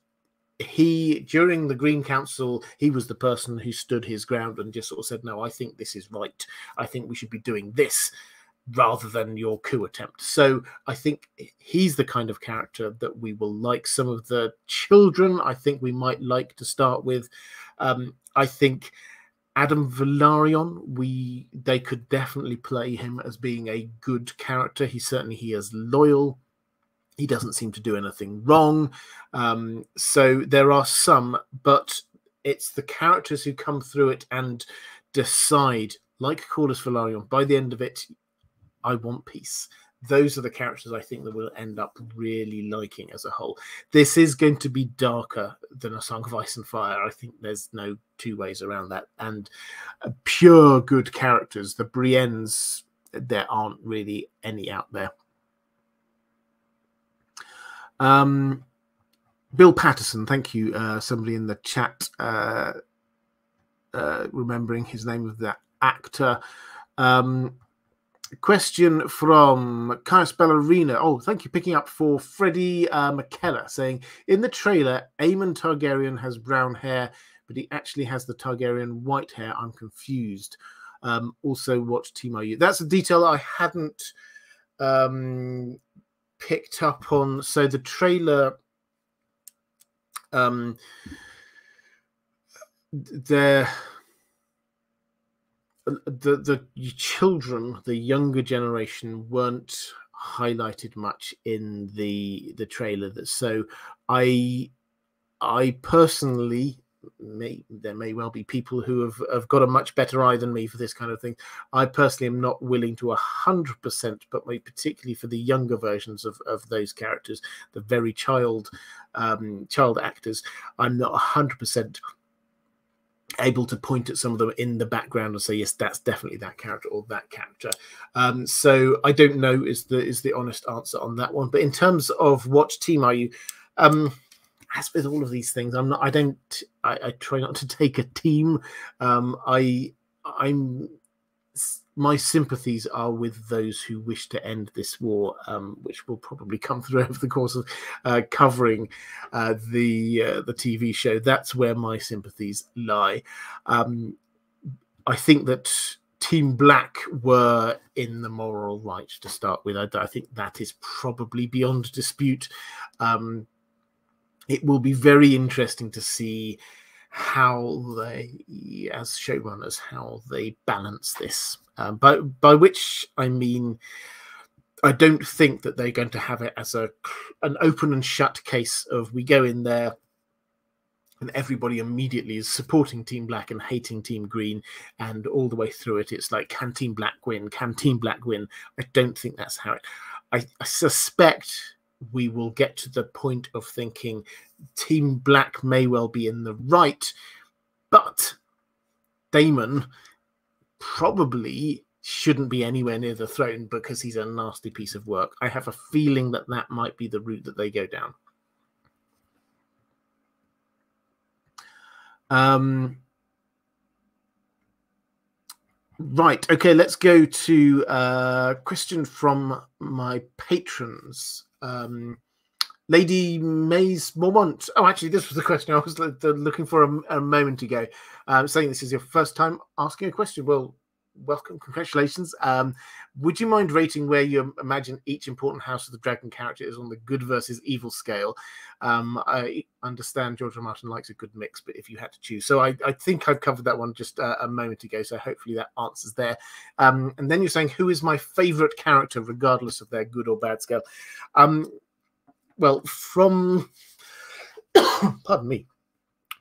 S1: he during the green council he was the person who stood his ground and just sort of said no i think this is right i think we should be doing this rather than your coup attempt. So I think he's the kind of character that we will like. Some of the children, I think we might like to start with. Um, I think Addam Velaryon, we they could definitely play him as being a good character. He certainly he is loyal. He doesn't seem to do anything wrong. Um, so there are some, but it's the characters who come through it and decide, like Corlys Velaryon, by the end of it, I want peace. Those are the characters I think that we'll end up really liking as a whole. This is going to be darker than A Song of Ice and Fire. I think there's no two ways around that. And uh, pure good characters, the Briennes, there aren't really any out there. Um, Bill Paterson, thank you. Uh, somebody in the chat uh, uh, remembering his name of that actor. Um, question from Caius Ballerina. Oh, thank you. Picking up for Freddie uh, McKellar saying in the trailer, Aemond Targaryen has brown hair, but he actually has the Targaryen white hair. I'm confused. Um, also, watch Team IU. That's a detail I hadn't um, picked up on. So the trailer um, the the the children, the younger generation, weren't highlighted much in the the trailer. That so I I personally may there may well be people who have, have got a much better eye than me for this kind of thing. I personally am not willing to a hundred percent, but particularly for the younger versions of, of those characters, the very child um, child actors, I'm not a hundred percent able to point at some of them in the background and say yes that's definitely that character or that character um, so i don't know is the is the honest answer on that one but in terms of what team are you um as with all of these things, I'm not. I don't. I, I try not to take a team. Um, I I'm my sympathies are with those who wish to end this war, um, which will probably come through over the course of uh, covering uh, the uh, the TV show. That's where my sympathies lie. Um, I think that Team Black were in the moral right to start with. I, I think that is probably beyond dispute. Um, it will be very interesting to see how they, as showrunners, how they balance this. Um, by by which I mean, I don't think that they're going to have it as a an open and shut case of we go in there and everybody immediately is supporting Team Black and hating Team Green, and all the way through it, it's like, can Team Black win? Can Team Black win? I don't think that's how it. I, I suspect we will get to the point of thinking Team Black may well be in the right, but Daemon probably shouldn't be anywhere near the throne because he's a nasty piece of work. I have a feeling that that might be the route that they go down. Um, right. Okay. Let's go to a uh, question from my patrons. Um, Lady Mays Mormont. Oh, actually, this was the question I was looking for a, a moment ago. Um, saying this is your first time asking a question. Well, welcome, congratulations. Um, would you mind rating where you imagine each important House of the Dragon character is on the good versus evil scale? Um, I understand George R. Martin likes a good mix, but if you had to choose, so I, I think I've covered that one just uh, a moment ago. So hopefully that answers there. Um, and then you're saying who is my favorite character, regardless of their good or bad scale. Um, well, from pardon me,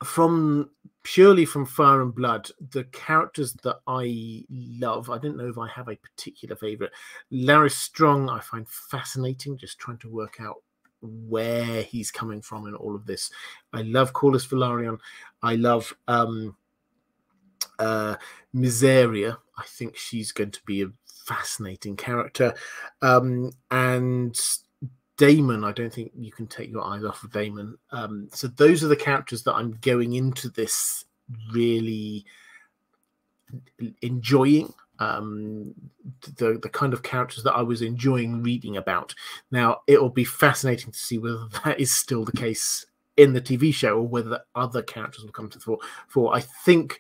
S1: from purely from Fire and Blood, the characters that I love, I don't know if I have a particular favorite. Larys Strong, I find fascinating, just trying to work out where he's coming from in all of this. I love Corlys Velaryon. I love um, uh, Mysaria. I think she's going to be a fascinating character. Um, and Daemon, I don't think you can take your eyes off of Daemon. Um, so those are the characters that I'm going into this really enjoying. Um, the the kind of characters that I was enjoying reading about. Now it'll be fascinating to see whether that is still the case in the TV show or whether other characters will come to the fore. For I think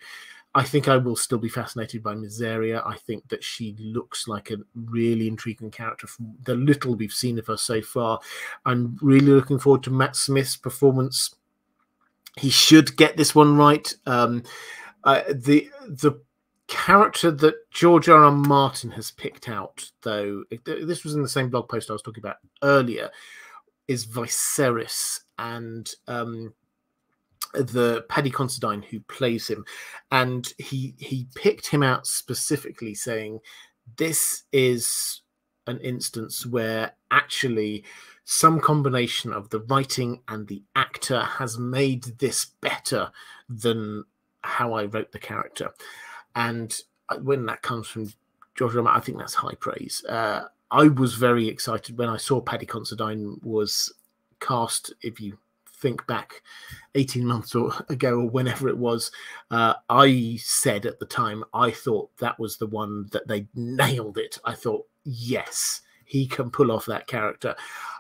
S1: I think I will still be fascinated by Mysaria. I think that she looks like a really intriguing character from the little we've seen of her so far. I'm really looking forward to Matt Smith's performance. He should get this one right. Um, uh, the the character that George R. R. Martin has picked out, though, this was in the same blog post I was talking about earlier, is Viserys, and um, the Paddy Considine who plays him, and he he picked him out specifically, saying, "This is an instance where actually some combination of the writing and the actor has made this better than how I wrote the character. And when that comes from George R. I think that's high praise. Uh, I was very excited when I saw Paddy Considine was cast. If you think back 18 months or ago or whenever it was, uh, I said at the time I thought that was the one that they nailed it. I thought, yes, he can pull off that character.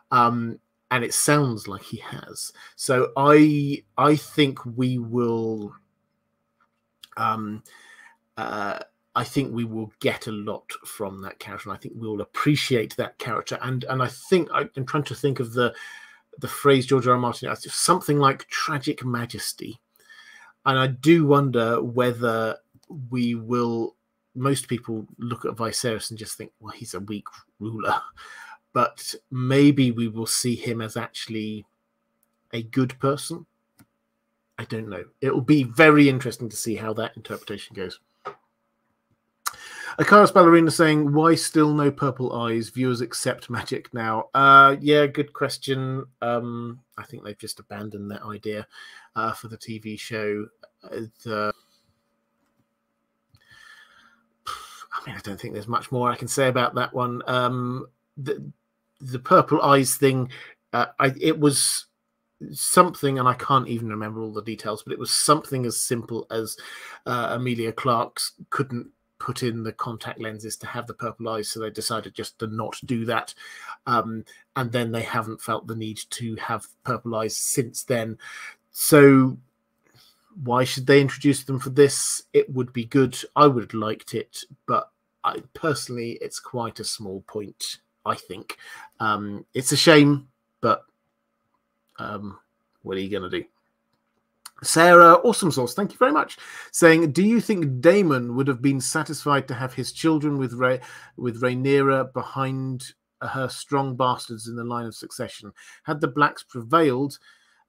S1: Um, and it sounds like he has. So I I think we will um uh I think we will get a lot from that character, and I think we will appreciate that character. And and I think I, am trying to think of the the phrase George R. R. Martin has something like tragic majesty, and I do wonder whether we will. Most people look at Viserys and just think, well, he's a weak ruler, but maybe we will see him as actually a good person. I don't know. It will be very interesting to see how that interpretation goes. Akaris Ballerina saying, "Why still no purple eyes? Viewers accept magic now." Uh, yeah, good question. Um, I think they've just abandoned that idea uh, for the TV show. Uh, the, I mean, I don't think there's much more I can say about that one. Um, the the purple eyes thing, uh, I, it was something, and I can't even remember all the details, but it was something as simple as uh, Emilia Clarke's couldn't put in the contact lenses to have the purple eyes, so they decided just to not do that. Um, and then they haven't felt the need to have purple eyes since then. So why should they introduce them for this? It would be good. I would have liked it, but I personally, it's quite a small point. I think um, it's a shame, but um, what are you going to do? Sarah, awesome sauce, thank you very much. Saying, do you think Daemon would have been satisfied to have his children with Ray, with Rhaenyra behind her strong bastards in the line of succession? Had the blacks prevailed,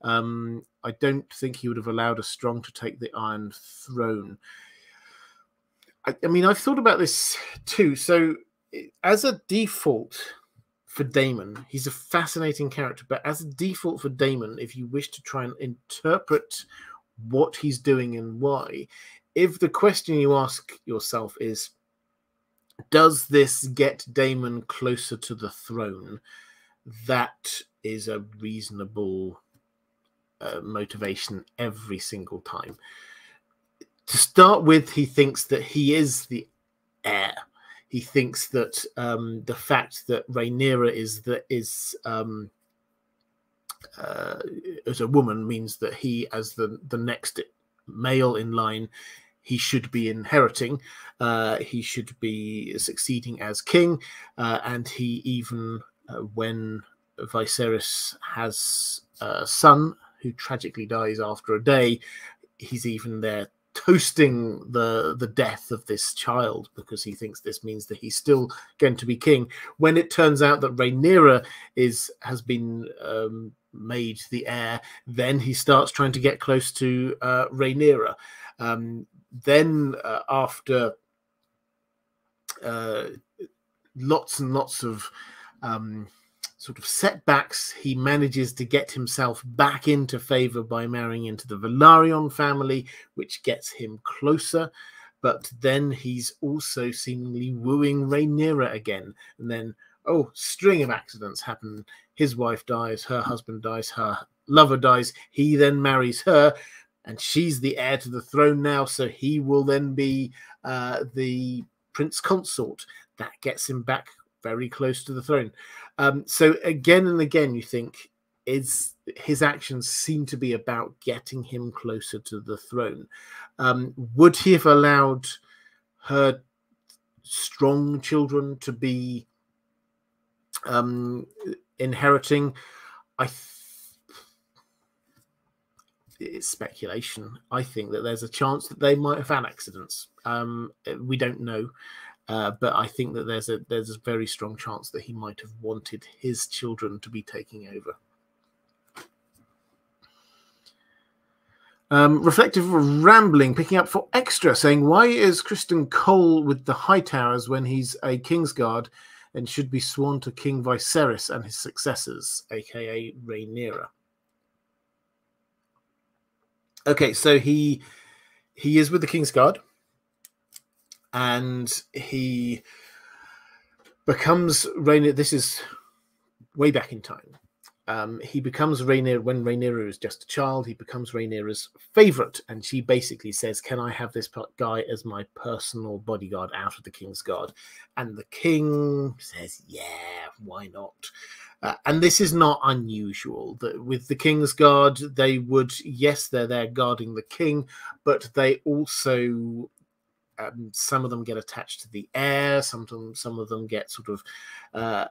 S1: um, I don't think he would have allowed a strong to take the Iron Throne. I, I mean, I've thought about this too. So, as a default, for Daemon. He's a fascinating character, but as a default for Daemon, if you wish to try and interpret what he's doing and why, if the question you ask yourself is, does this get Daemon closer to the throne? That is a reasonable uh, motivation every single time. To start with, he thinks that he is the heir he thinks that um, the fact that Rhaenyra is that is um, uh, as a woman means that he, as the the next male in line, he should be inheriting. Uh, he should be succeeding as king, uh, and he even uh, when Viserys has a son who tragically dies after a day, he's even there toasting the the death of this child because he thinks this means that he's still going to be king. When it turns out that Rhaenyra is has been um, made the heir, then he starts trying to get close to uh, Rhaenyra. Um, then uh, after uh, lots and lots of um, sort of setbacks, he manages to get himself back into favor by marrying into the Velaryon family, which gets him closer. But then he's also seemingly wooing Rhaenyra again. And then, oh, string of accidents happen. His wife dies, her husband dies, her lover dies. He then marries her, and she's the heir to the throne now. So he will then be uh, the prince consort. That gets him back very close to the throne. Um, so again and again, you think is his actions seem to be about getting him closer to the throne. Um, would he have allowed her strong children to be um, inheriting? I. It's speculation. I think that there's a chance that they might have had accidents. Um, we don't know. Uh, but I think that there's a there's a very strong chance that he might have wanted his children to be taking over. Um, reflective rambling, picking up for extra, saying, "Why is Criston Cole with the Hightowers when he's a Kingsguard and should be sworn to King Viserys and his successors, aka Rhaenyra. Okay, so he he is with the King's Guard, and he becomes Rhaenyra. This is way back in time. Um, he becomes Rhaenyra when Rhaenyra is just a child. He becomes Rhaenyra's favorite, and she basically says, "Can I have this guy as my personal bodyguard out of the King's Guard?" And the king says, "Yeah, why not?" Uh, and this is not unusual. That with the King's Guard, they would yes, they're there guarding the king, but they also um, some of them get attached to the heir. Some of them, some of them get sort of uh,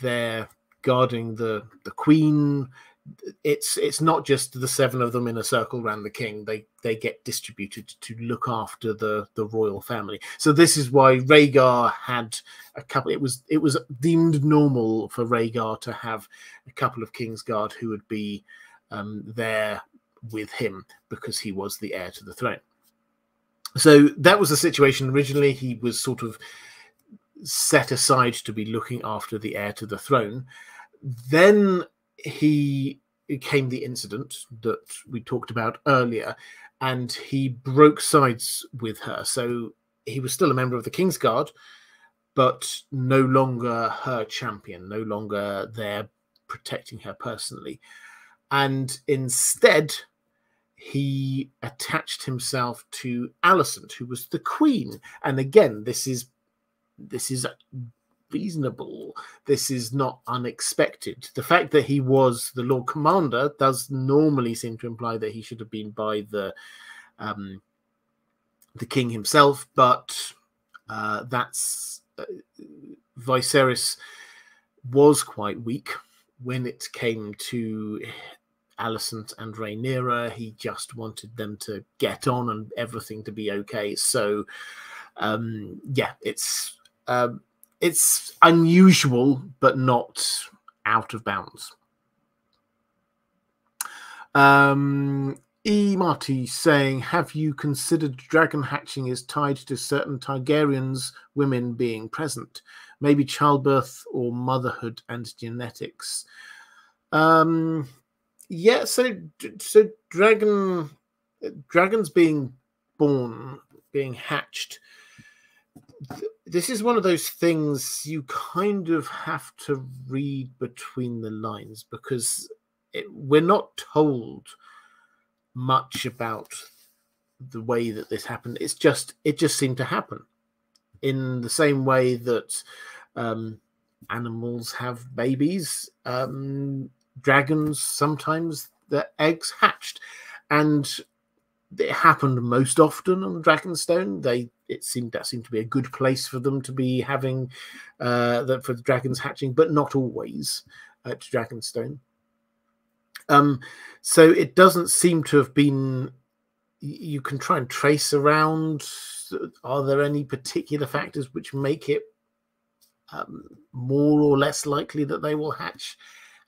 S1: they're guarding the the queen. It's it's not just the seven of them in a circle around the king. They they get distributed to look after the the royal family. So this is why Rhaegar had a couple. It was it was deemed normal for Rhaegar to have a couple of Kingsguard who would be um, there with him because he was the heir to the throne. So that was the situation originally. He was sort of set aside to be looking after the heir to the throne. Then he came the incident that we talked about earlier, and he broke sides with her. So he was still a member of the King's Guard, but no longer her champion, no longer there protecting her personally. And instead, he attached himself to Alicent, who was the queen. And again, this is this is reasonable. This is not unexpected. The fact that he was the Lord Commander does normally seem to imply that he should have been by the um, the king himself, but uh, that's uh, Viserys was quite weak when it came to Alicent and Rhaenyra. He just wanted them to get on and everything to be okay. So, um, yeah, it's um, it's unusual, but not out of bounds. Um, E. Marty saying, Have you considered dragon hatching is tied to certain Targaryens women being present? Maybe childbirth or motherhood and genetics. Um, yeah, so so dragon dragons being born, being hatched this is one of those things you kind of have to read between the lines because it, we're not told much about the way that this happened. It's just it just seemed to happen in the same way that um, animals have babies um, dragons sometimes their eggs hatched and it happened most often on Dragonstone. They it seemed that seemed to be a good place for them to be having uh, the, for the dragons hatching, but not always at Dragonstone. Um, so it doesn't seem to have been. You can try and trace around. Are there any particular factors which make it um, more or less likely that they will hatch?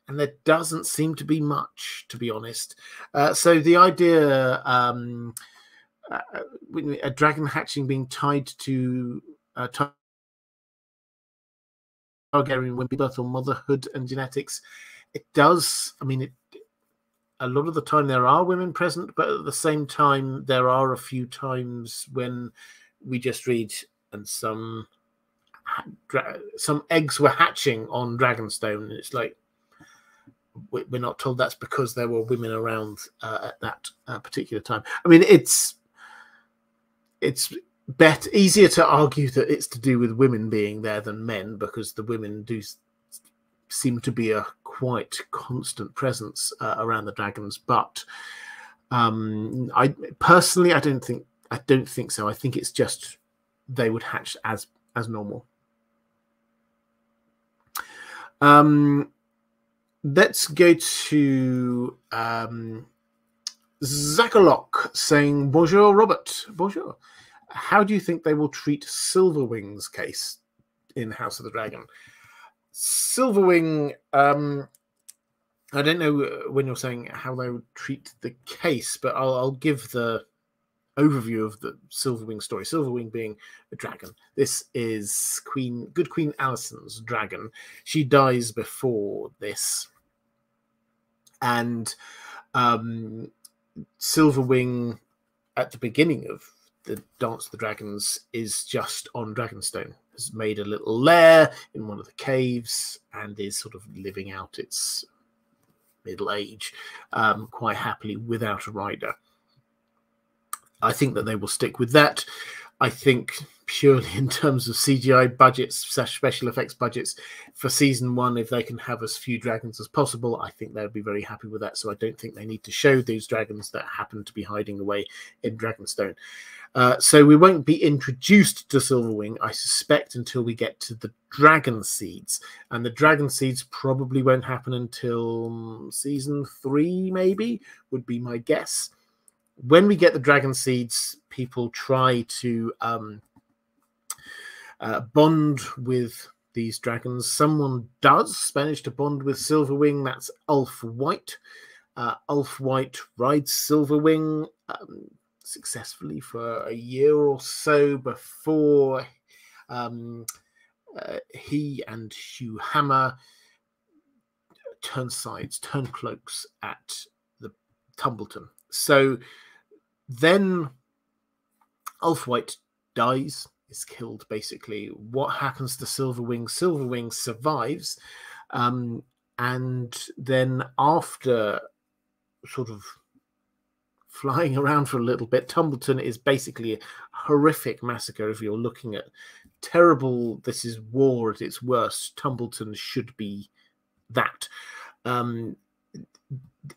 S1: And there doesn't seem to be much, to be honest. Uh, so the idea, um, uh, a dragon hatching being tied to uh, Targaryen women, birth or motherhood and genetics, it does. I mean, it, a lot of the time there are women present, but at the same time there are a few times when we just read and some some eggs were hatching on Dragonstone, and it's like we're not told that's because there were women around uh, at that uh, particular time. I mean, it's it's bet easier to argue that it's to do with women being there than men because the women do seem to be a quite constant presence uh, around the dragons. But um, I personally, I don't think I don't think so. I think it's just they would hatch as as normal. Um, let's go to um, Zakalok saying, Bonjour, Robert. Bonjour. How do you think they will treat Silverwing's case in House of the Dragon? Silverwing, um, I don't know uh, when you're saying how they would treat the case, but I'll, I'll give the overview of the Silverwing story. Silverwing being a dragon. This is Queen, good Queen Alicent's dragon. She dies before this, and um, Silverwing at the beginning of the Dance of the Dragons is just on Dragonstone. Has made a little lair in one of the caves and is sort of living out its middle age um, quite happily without a rider. I think that they will stick with that. I think purely in terms of CGI budgets, special effects budgets for season one, if they can have as few dragons as possible, I think they'd be very happy with that. So I don't think they need to show these dragons that happen to be hiding away in Dragonstone. Uh, so we won't be introduced to Silverwing, I suspect, until we get to the Dragon Seeds, and the Dragon Seeds probably won't happen until season three, maybe would be my guess when we get the dragon seeds, people try to um, uh, bond with these dragons. Someone does manage to bond with Silverwing. That's Ulf White. Uh, Ulf White rides Silverwing um, successfully for a year or so before um, uh, he and Hugh Hammer turn sides, turn cloaks at the Tumbleton. So then Ulf White dies, is killed basically. What happens to Silverwing? Silverwing survives. Um, and then after sort of flying around for a little bit, Tumbleton is basically a horrific massacre if you're looking at terrible this is war at its worst tumbleton should be that um,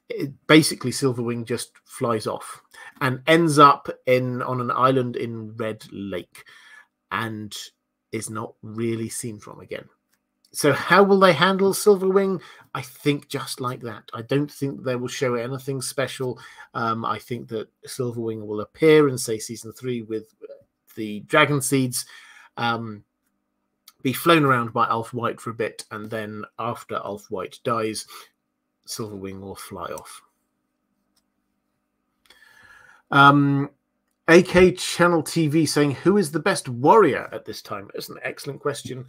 S1: it, basically Silverwing just flies off and ends up in on an island in Red Lake and is not really seen from again. So how will they handle Silverwing? I think just like that. I don't think they will show anything special. Um, I think that Silverwing will appear in say season three with the dragon seeds. Um, be flown around by Alf White for a bit, and then after Alf White dies, Silverwing will fly off. Um, AK Channel TV saying, Who is the best warrior at this time? That's an excellent question.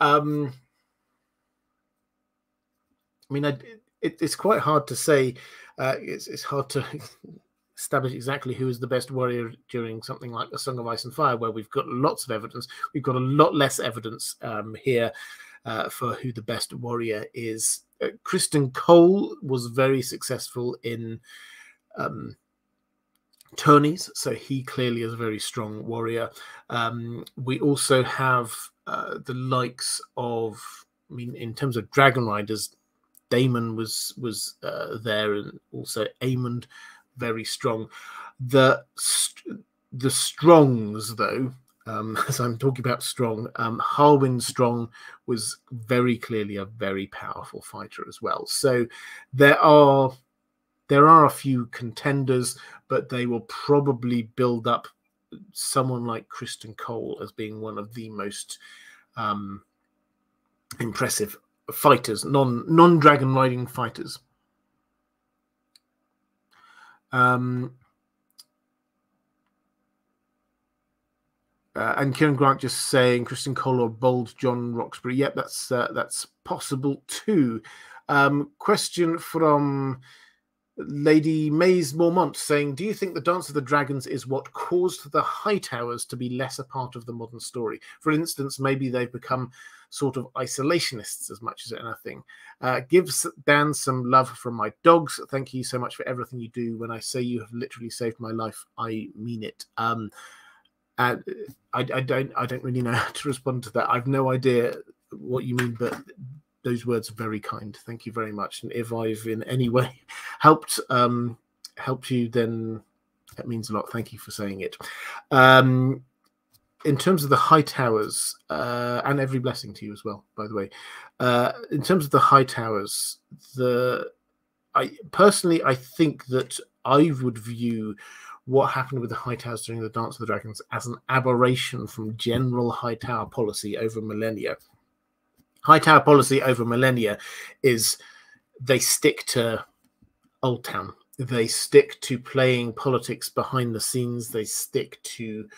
S1: Um, I mean, I, it, it's quite hard to say. Uh, it's, it's hard to establish exactly who is the best warrior during something like A Song of Ice and Fire, where we've got lots of evidence. We've got a lot less evidence um, here uh, for who the best warrior is. Uh, Criston Cole was very successful in um, tourneys, so he clearly is a very strong warrior. Um, we also have uh, the likes of, I mean, in terms of dragon riders, Daemon was was uh, there, and also Aemond, very strong. The the strongs, though, um, as I'm talking about strong, um, Harwin Strong was very clearly a very powerful fighter as well. So there are there are a few contenders, but they will probably build up someone like Criston Cole as being one of the most um, impressive fighters, non non dragon riding fighters. Um, Uh, and Kieran Grant just saying Criston Cole or bold Jon Roxton. Yep, that's uh, that's possible too. Um, question from Lady Mays Mormont saying, Do you think the Dance of the Dragons is what caused the Hightowers to be less a part of the modern story? For instance, maybe they've become sort of isolationists as much as anything. Uh, gives Dan some love from my dogs. Thank you so much for everything you do. When I say you have literally saved my life, I mean it. Um, and I, I don't I don't really know how to respond to that. I've no idea what you mean, but those words are very kind. Thank you very much. And if I've in any way helped um, helped you, then that means a lot. Thank you for saying it. Um, in terms of the Hightowers, uh, and every blessing to you as well, by the way. Uh, in terms of the Hightowers, the I personally I think that I would view what happened with the Hightowers during the Dance of the Dragons as an aberration from general Hightower policy over millennia. Hightower policy over millennia is they stick to Oldtown. they stick to playing politics behind the scenes. They stick to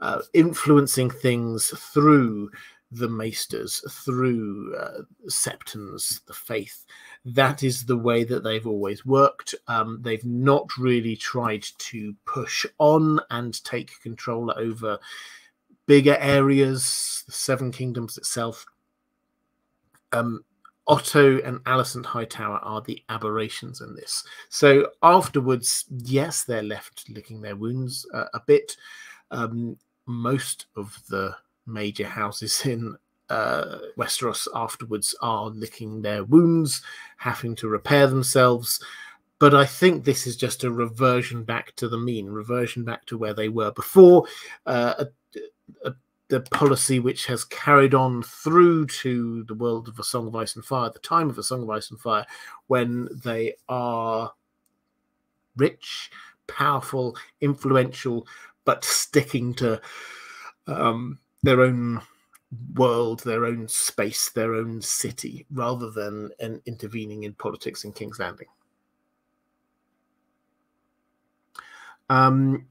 S1: uh, influencing things through the maesters, through uh, septons, the faith. That is the way that they've always worked. Um, they've not really tried to push on and take control over bigger areas, the Seven Kingdoms itself. Um, Otto and Alicent Hightower are the aberrations in this. So afterwards, yes, they're left licking their wounds uh, a bit. Um, most of the major houses in uh, Westeros afterwards are licking their wounds, having to repair themselves. But I think this is just a reversion back to the mean, reversion back to where they were before, uh, a, a the policy which has carried on through to the world of A Song of Ice and Fire, the time of A Song of Ice and Fire, when they are rich, powerful, influential, but sticking to um, their own world, their own space, their own city, rather than intervening in politics in King's Landing. Um,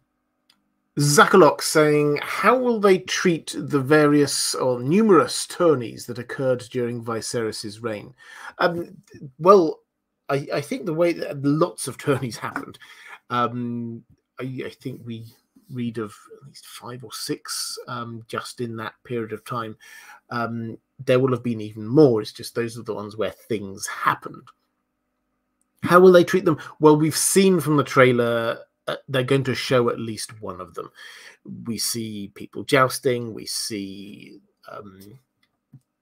S1: Zakalok saying, How will they treat the various or numerous tourneys that occurred during Viserys's reign? Um, well, I, I, think the way that lots of tourneys happened, um, I, I, think we read of at least five or six um, just in that period of time. Um, there will have been even more. It's just those are the ones where things happened. How will they treat them? Well, we've seen from the trailer uh, they're going to show at least one of them. We see people jousting. We see um,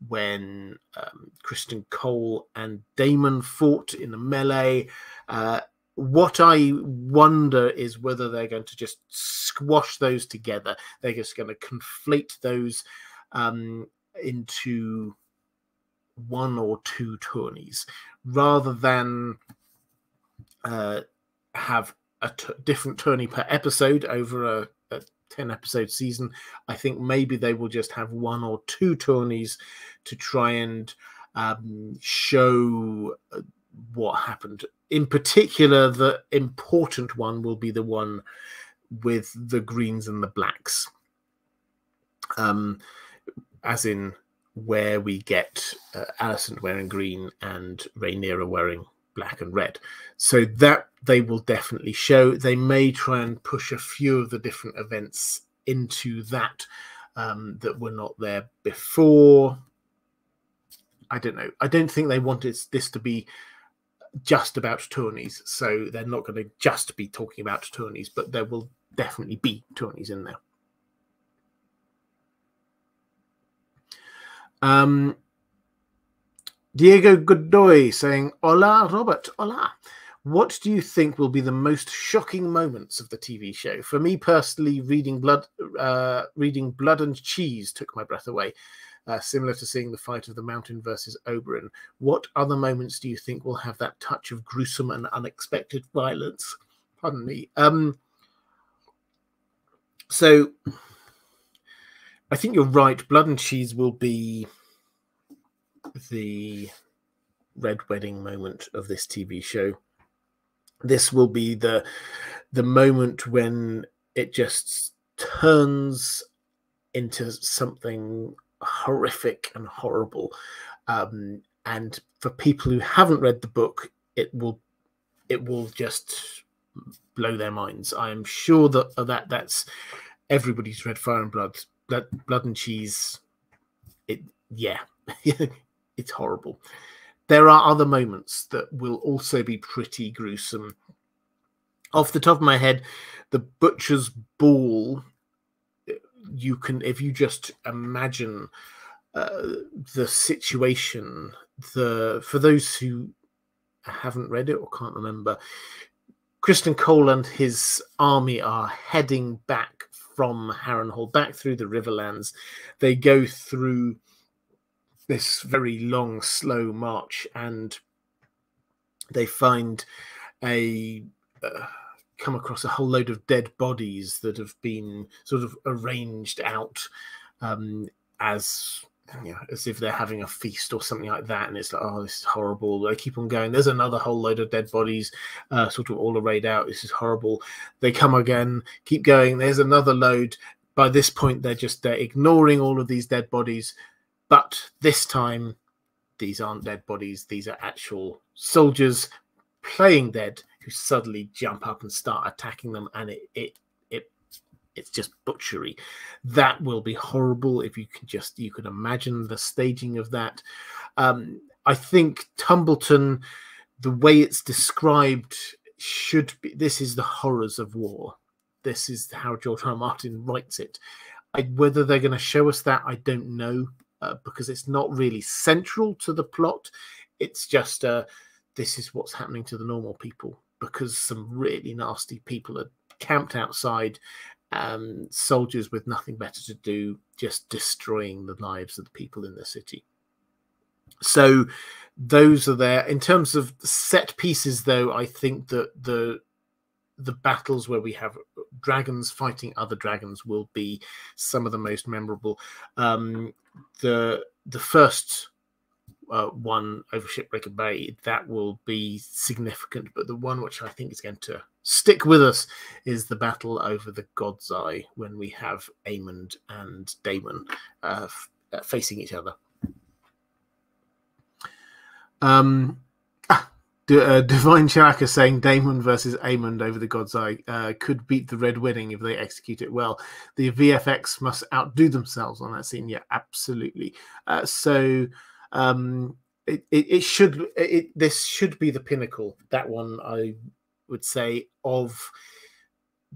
S1: when um, Criston Cole and Daemon fought in a melee. Uh, what I wonder is whether they're going to just squash those together. They're just going to conflate those um, into one or two tourneys rather than uh, have a different tourney per episode over a, a 10 episode season. I think maybe they will just have one or two tourneys to try and um, show uh, what happened. In particular, the important one will be the one with the greens and the blacks. Um, as in where we get uh, Alicent wearing green and Rhaenyra wearing black and red. So that they will definitely show. They may try and push a few of the different events into that um, that were not there before. I don't know. I don't think they wanted this to be just about tourneys, so they're not going to just be talking about tourneys, but there will definitely be tourneys in there. Um, Diego Godoy saying, Hola, Robert, hola. What do you think will be the most shocking moments of the TV show? For me personally, reading Blood, uh, reading Blood and Cheese took my breath away. Uh, similar to seeing the fight of the Mountain versus Oberyn. What other moments do you think will have that touch of gruesome and unexpected violence? Pardon me. Um, so, I think you're right. Blood and Cheese will be the red wedding moment of this TV show. This will be the the moment when it just turns into something horrific and horrible. Um, and for people who haven't read the book, it will it will just blow their minds. I am sure that that that's everybody's read Fire and Blood, Blood, Blood and Cheese. It yeah, it's horrible. There are other moments that will also be pretty gruesome. Off the top of my head, the butcher's ball. You can, if you just imagine uh, the situation, the for those who haven't read it or can't remember, Criston Cole and his army are heading back from Harrenhal, back through the Riverlands. They go through this very long, slow march, and they find a uh, come across a whole load of dead bodies that have been sort of arranged out um, as you know, as if they're having a feast or something like that, and it's like, oh, this is horrible. They keep on going. There's another whole load of dead bodies, uh, sort of all arrayed out. This is horrible. They come again, keep going. There's another load. By this point, they're just they're ignoring all of these dead bodies, but this time, these aren't dead bodies. These are actual soldiers playing dead who suddenly jump up and start attacking them, and it it it it's just butchery. That will be horrible if you can just you can imagine the staging of that. Um, I think Tumbleton, the way it's described, should be. This is the horrors of war. This is how George R. Martin writes it. I, whether they're going to show us that, I don't know, uh, because it's not really central to the plot. It's just uh, this is what's happening to the normal people because some really nasty people are camped outside um, soldiers with nothing better to do, just destroying the lives of the people in the city. So those are there. In terms of set pieces, though, I think that the the battles where we have dragons fighting other dragons will be some of the most memorable. Um, the the first uh, one over Shipbreaker Bay, that will be significant. But the one which I think is going to stick with us is the battle over the God's Eye when we have Aemond and Daemon uh, uh, facing each other. Um, ah, uh, Divine Charaka saying Daemon versus Aemond over the God's Eye uh, could beat the Red Wedding if they execute it well. The VFX must outdo themselves on that scene. Yeah, absolutely. So um, it, it, it should it, this should be the pinnacle. That one I would say of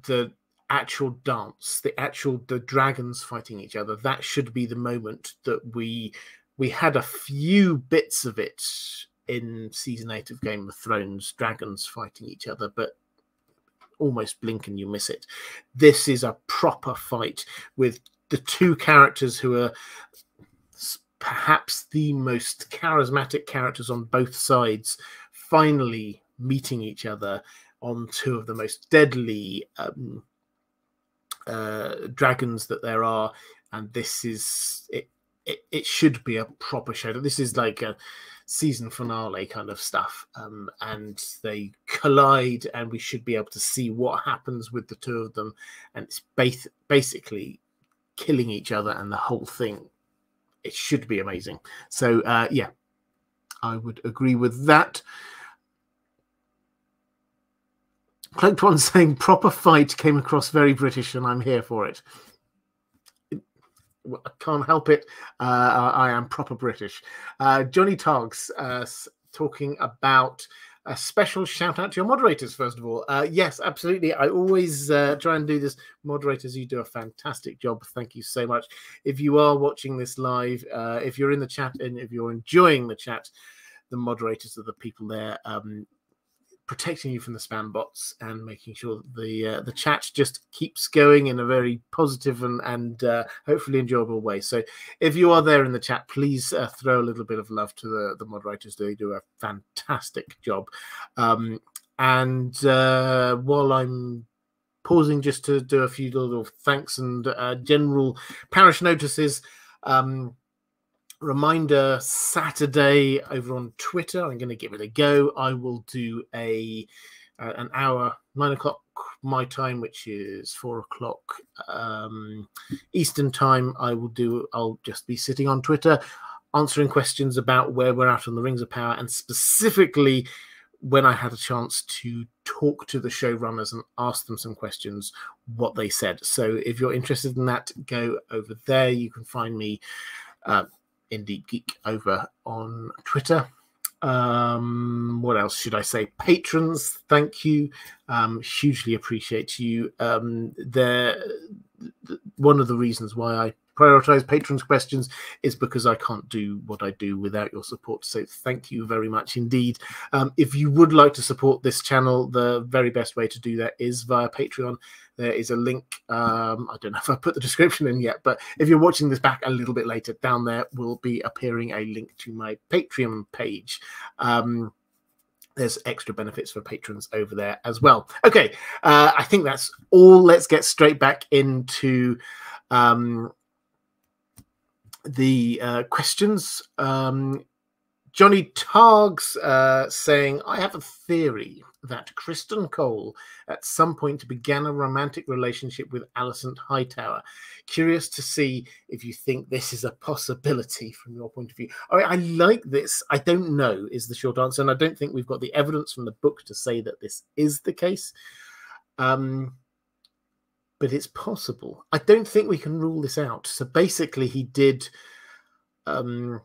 S1: the actual dance, the actual the dragons fighting each other. That should be the moment that we we had a few bits of it in season eight of Game of Thrones, dragons fighting each other, but almost blink and you miss it. This is a proper fight with the two characters who are perhaps the most charismatic characters on both sides finally meeting each other on two of the most deadly um, uh, dragons that there are, and this is it, it. It should be a proper show. This is like a season finale kind of stuff, um, and they collide, and we should be able to see what happens with the two of them, and it's ba- basically killing each other, and the whole thing. It should be amazing. So uh, yeah, I would agree with that. Cloaked One saying proper fight came across very British and I'm here for it. I can't help it. Uh, I am proper British. Uh, Johnny Togs uh, talking about a special shout out to your moderators, first of all. Uh, yes, absolutely. I always uh, try and do this. Moderators, you do a fantastic job. Thank you so much. If you are watching this live, uh, if you're in the chat and if you're enjoying the chat, the moderators are the people there. Um, protecting you from the spam bots and making sure the uh, the chat just keeps going in a very positive and and uh, hopefully enjoyable way. So if you are there in the chat, please uh, throw a little bit of love to the the moderators. They do a fantastic job. Um, and uh, while I'm pausing just to do a few little thanks and uh, general parish notices. Um, reminder Saturday over on Twitter. I'm going to give it a go. I will do a uh, an hour, nine o'clock my time, which is four o'clock um, Eastern time. I will do. I'll just be sitting on Twitter, answering questions about where we're at on the Rings of Power, and specifically when I had a chance to talk to the showrunners and ask them some questions, what they said. So if you're interested in that, go over there. You can find me. Uh, In Deep Geek over on Twitter. Um, what else should I say? Patrons, thank you. Um, hugely appreciate you. Um, they're one of the reasons why I prioritize patrons' questions is because I can't do what I do without your support. So thank you very much indeed. Um, if you would like to support this channel, the very best way to do that is via Patreon. There is a link. Um, I don't know if I put the description in yet, but if you're watching this back a little bit later, down there will be appearing a link to my Patreon page. Um, there's extra benefits for patrons over there as well. Okay, uh, I think that's all. Let's get straight back into um, the uh, questions. Um, Johnny Targs uh, saying, I have a theory that Criston Cole at some point began a romantic relationship with Alicent Hightower. Curious to see if you think this is a possibility from your point of view. I, I like this. I don't know, is the short answer. And I don't think we've got the evidence from the book to say that this is the case. Um, but it's possible. I don't think we can rule this out. So basically, he did um,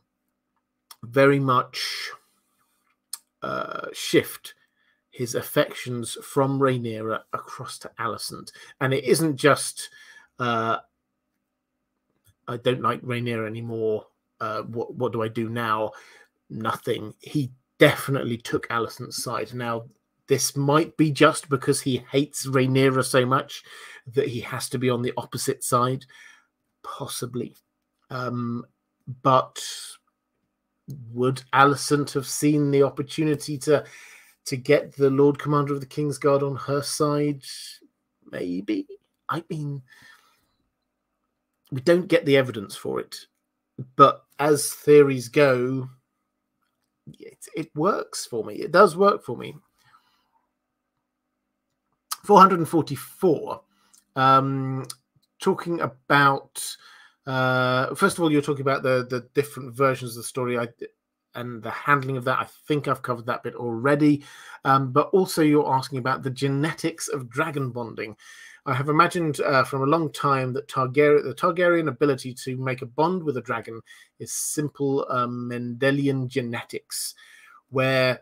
S1: very much uh, shift his affections from Rhaenyra across to Alicent, and it isn't just uh, I don't like Rhaenyra anymore. Uh, what what do I do now? Nothing. He definitely took Alicent's side. Now this might be just because he hates Rhaenyra so much that he has to be on the opposite side, possibly. Um, but would Alicent have seen the opportunity to to get the Lord Commander of the King's Guard on her side? Maybe. I mean, we don't get the evidence for it, but as theories go, it, it works for me. It does work for me. 444. Um, talking about, uh, first of all, you're talking about the the different versions of the story. I and the handling of that. I think I've covered that bit already. Um, but also, you're asking about the genetics of dragon bonding. I have imagined uh, from a long time that Targaryen, the Targaryen ability to make a bond with a dragon is simple um, Mendelian genetics, where,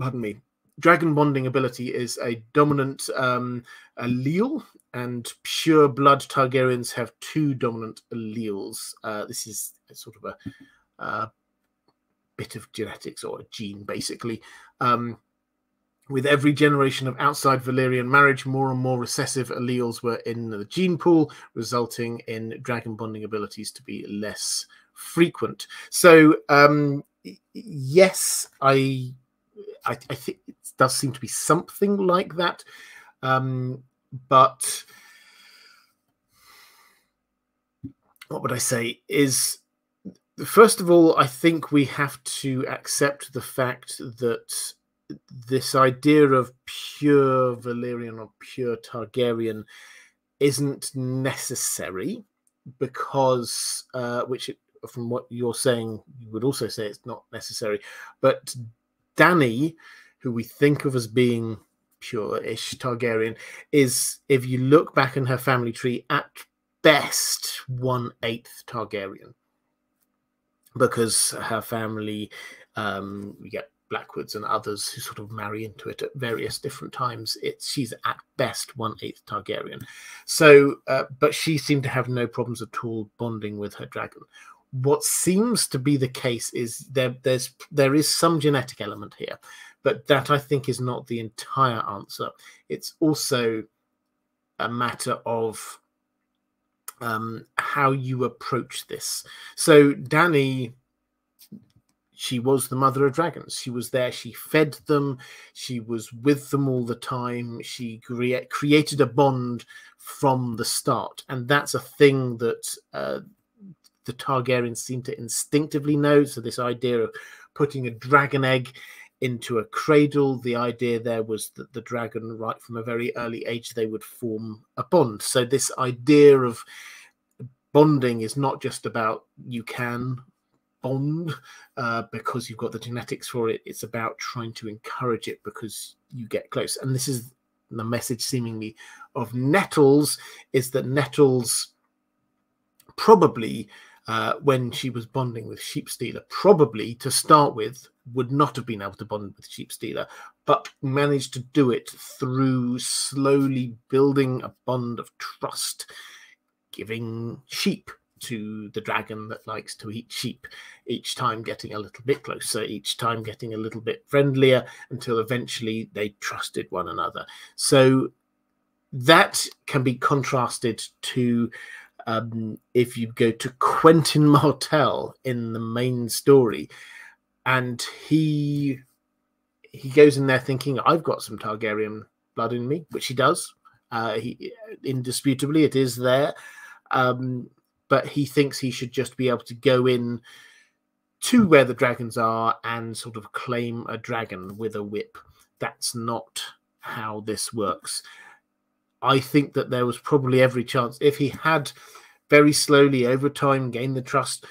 S1: pardon me, dragon bonding ability is a dominant um, allele, and pure blood Targaryens have two dominant alleles. Uh, this is sort of a bit of genetics or a gene, basically. Um, with every generation of outside Valyrian marriage, more and more recessive alleles were in the gene pool, resulting in dragon bonding abilities to be less frequent. So, um, yes, I, I, I think it does seem to be something like that, um, but what would I say is first of all, I think we have to accept the fact that this idea of pure Valyrian or pure Targaryen isn't necessary because, uh, which it, from what you're saying, you would also say it's not necessary. But Dany, who we think of as being pure-ish Targaryen, is, if you look back in her family tree, at best one eighth Targaryen because her family, um, we get Blackwoods and others who sort of marry into it at various different times. It's she's at best one eighth Targaryen. So, uh, but she seemed to have no problems at all bonding with her dragon. What seems to be the case is there there's there is some genetic element here, but that I think is not the entire answer. It's also a matter of um, how you approach this. So Dany she was the mother of dragons. She was there. She fed them. She was with them all the time. She crea- created a bond from the start, and that's a thing that uh, the Targaryens seem to instinctively know. So this idea of putting a dragon egg into a cradle. The idea there was that the dragon, right from a very early age, they would form a bond. So, this idea of bonding is not just about you can bond uh, because you've got the genetics for it, it's about trying to encourage it because you get close. And this is the message, seemingly, of Nettles is that Nettles probably uh, when she was bonding with Sheep Stealer, probably to start with, would not have been able to bond with Sheep Stealer, but managed to do it through slowly building a bond of trust, giving sheep to the dragon that likes to eat sheep, each time getting a little bit closer, each time getting a little bit friendlier, until eventually they trusted one another. So that can be contrasted to um, if you go to Quentyn Martell in the main story, and he he goes in there thinking, "I've got some Targaryen blood in me," which he does. Uh, he indisputably it is there, um, but he thinks he should just be able to go in to where the dragons are and sort of claim a dragon with a whip. That's not how this works. I think that there was probably every chance if he had very slowly over time gain the trust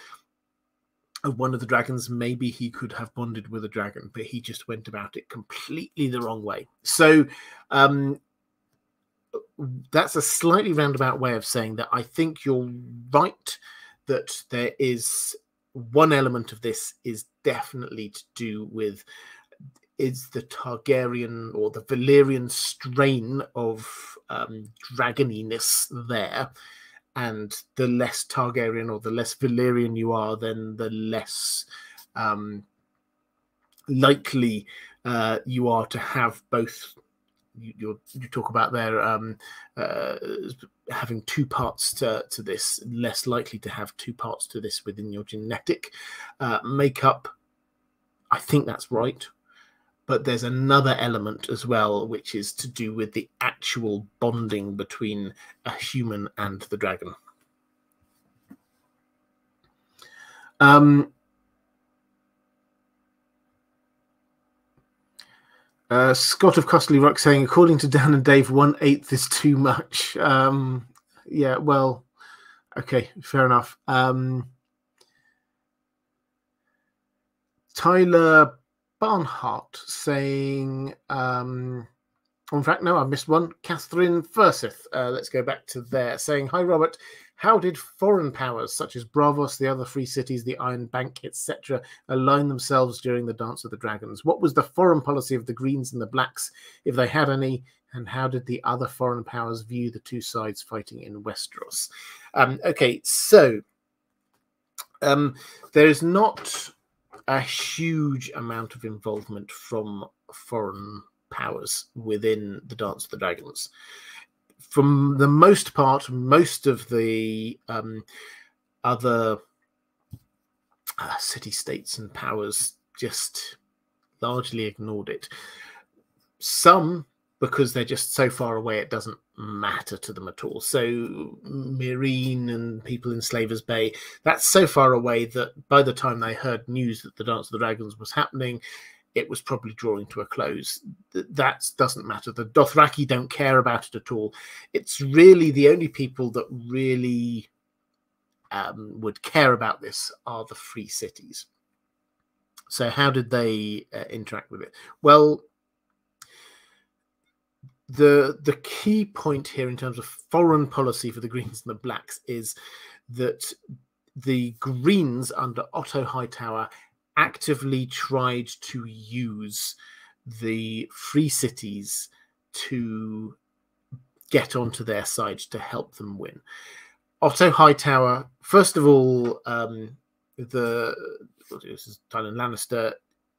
S1: of one of the dragons, maybe he could have bonded with a dragon, but he just went about it completely the wrong way. So um, that's a slightly roundabout way of saying that I think you're right that there is one element of this is definitely to do with is the Targaryen or the Valyrian strain of um, dragoniness there. And the less Targaryen or the less Valyrian you are, then the less um, likely uh, you are to have both. You, you talk about there um, uh, having two parts to, to this, less likely to have two parts to this within your genetic uh, makeup. I think that's right but there's another element as well, which is to do with the actual bonding between a human and the dragon. Um, uh, Scott of Casterly Rock saying, according to Dan and Dave, one eighth is too much. Um, yeah, well, okay, fair enough. Um, Tyler Barnhart saying, um, in fact, no, I've missed one. Catherine Furseth, uh, let's go back to there, saying, Hi, Robert. How did foreign powers such as Braavos, the other free cities, the Iron Bank, etc., align themselves during the Dance of the Dragons? What was the foreign policy of the Greens and the Blacks, if they had any? And how did the other foreign powers view the two sides fighting in Westeros? Um, okay, so um, there is not a huge amount of involvement from foreign powers within the Dance of the Dragons. From the most part, most of the um, other uh, city states and powers just largely ignored it. Some because they're just so far away it doesn't matter to them at all. So Meereen and people in Slavers Bay, that's so far away that by the time they heard news that the Dance of the Dragons was happening, it was probably drawing to a close. That doesn't matter. The Dothraki don't care about it at all. It's really the only people that really um, would care about this are the free cities. So how did they uh, interact with it? Well, the the key point here in terms of foreign policy for the Greens and the Blacks is that the Greens under Otto Hightower actively tried to use the free cities to get onto their side to help them win. Otto Hightower, first of all, um, the this is Tywin Lannister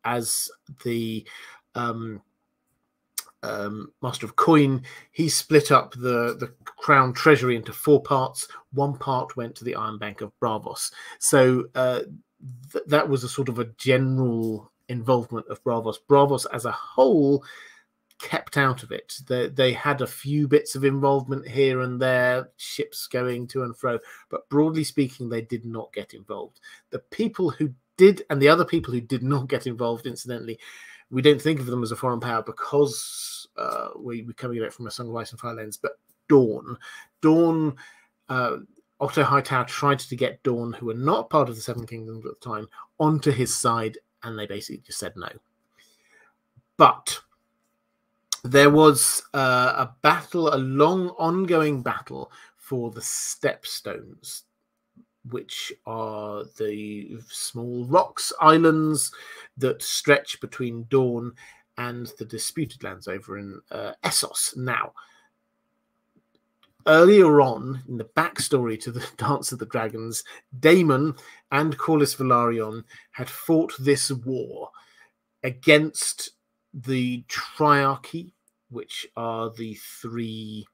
S1: as the um, um, Master of Coin, he split up the, the crown treasury into four parts. One part went to the Iron Bank of Braavos. So uh, th- that was a sort of a general involvement of Braavos. Braavos as a whole kept out of it. They, they had a few bits of involvement here and there, ships going to and fro, but broadly speaking, they did not get involved. The people who did, and the other people who did not get involved, incidentally, we don't think of them as a foreign power because uh, we, we're coming at it from a Song of Ice and Fire lens. But Dorne, Dorne, uh, Otto Hightower tried to get Dorne, who were not part of the Seven Kingdoms at the time, onto his side, and they basically just said no. But there was uh, a battle, a long ongoing battle for the Stepstones which are the small rocks, islands that stretch between Dorne and the disputed lands over in uh, Essos. Now, earlier on in the backstory to the Dance of the Dragons, Daemon and Corlys Velaryon had fought this war against the Triarchy, which are the three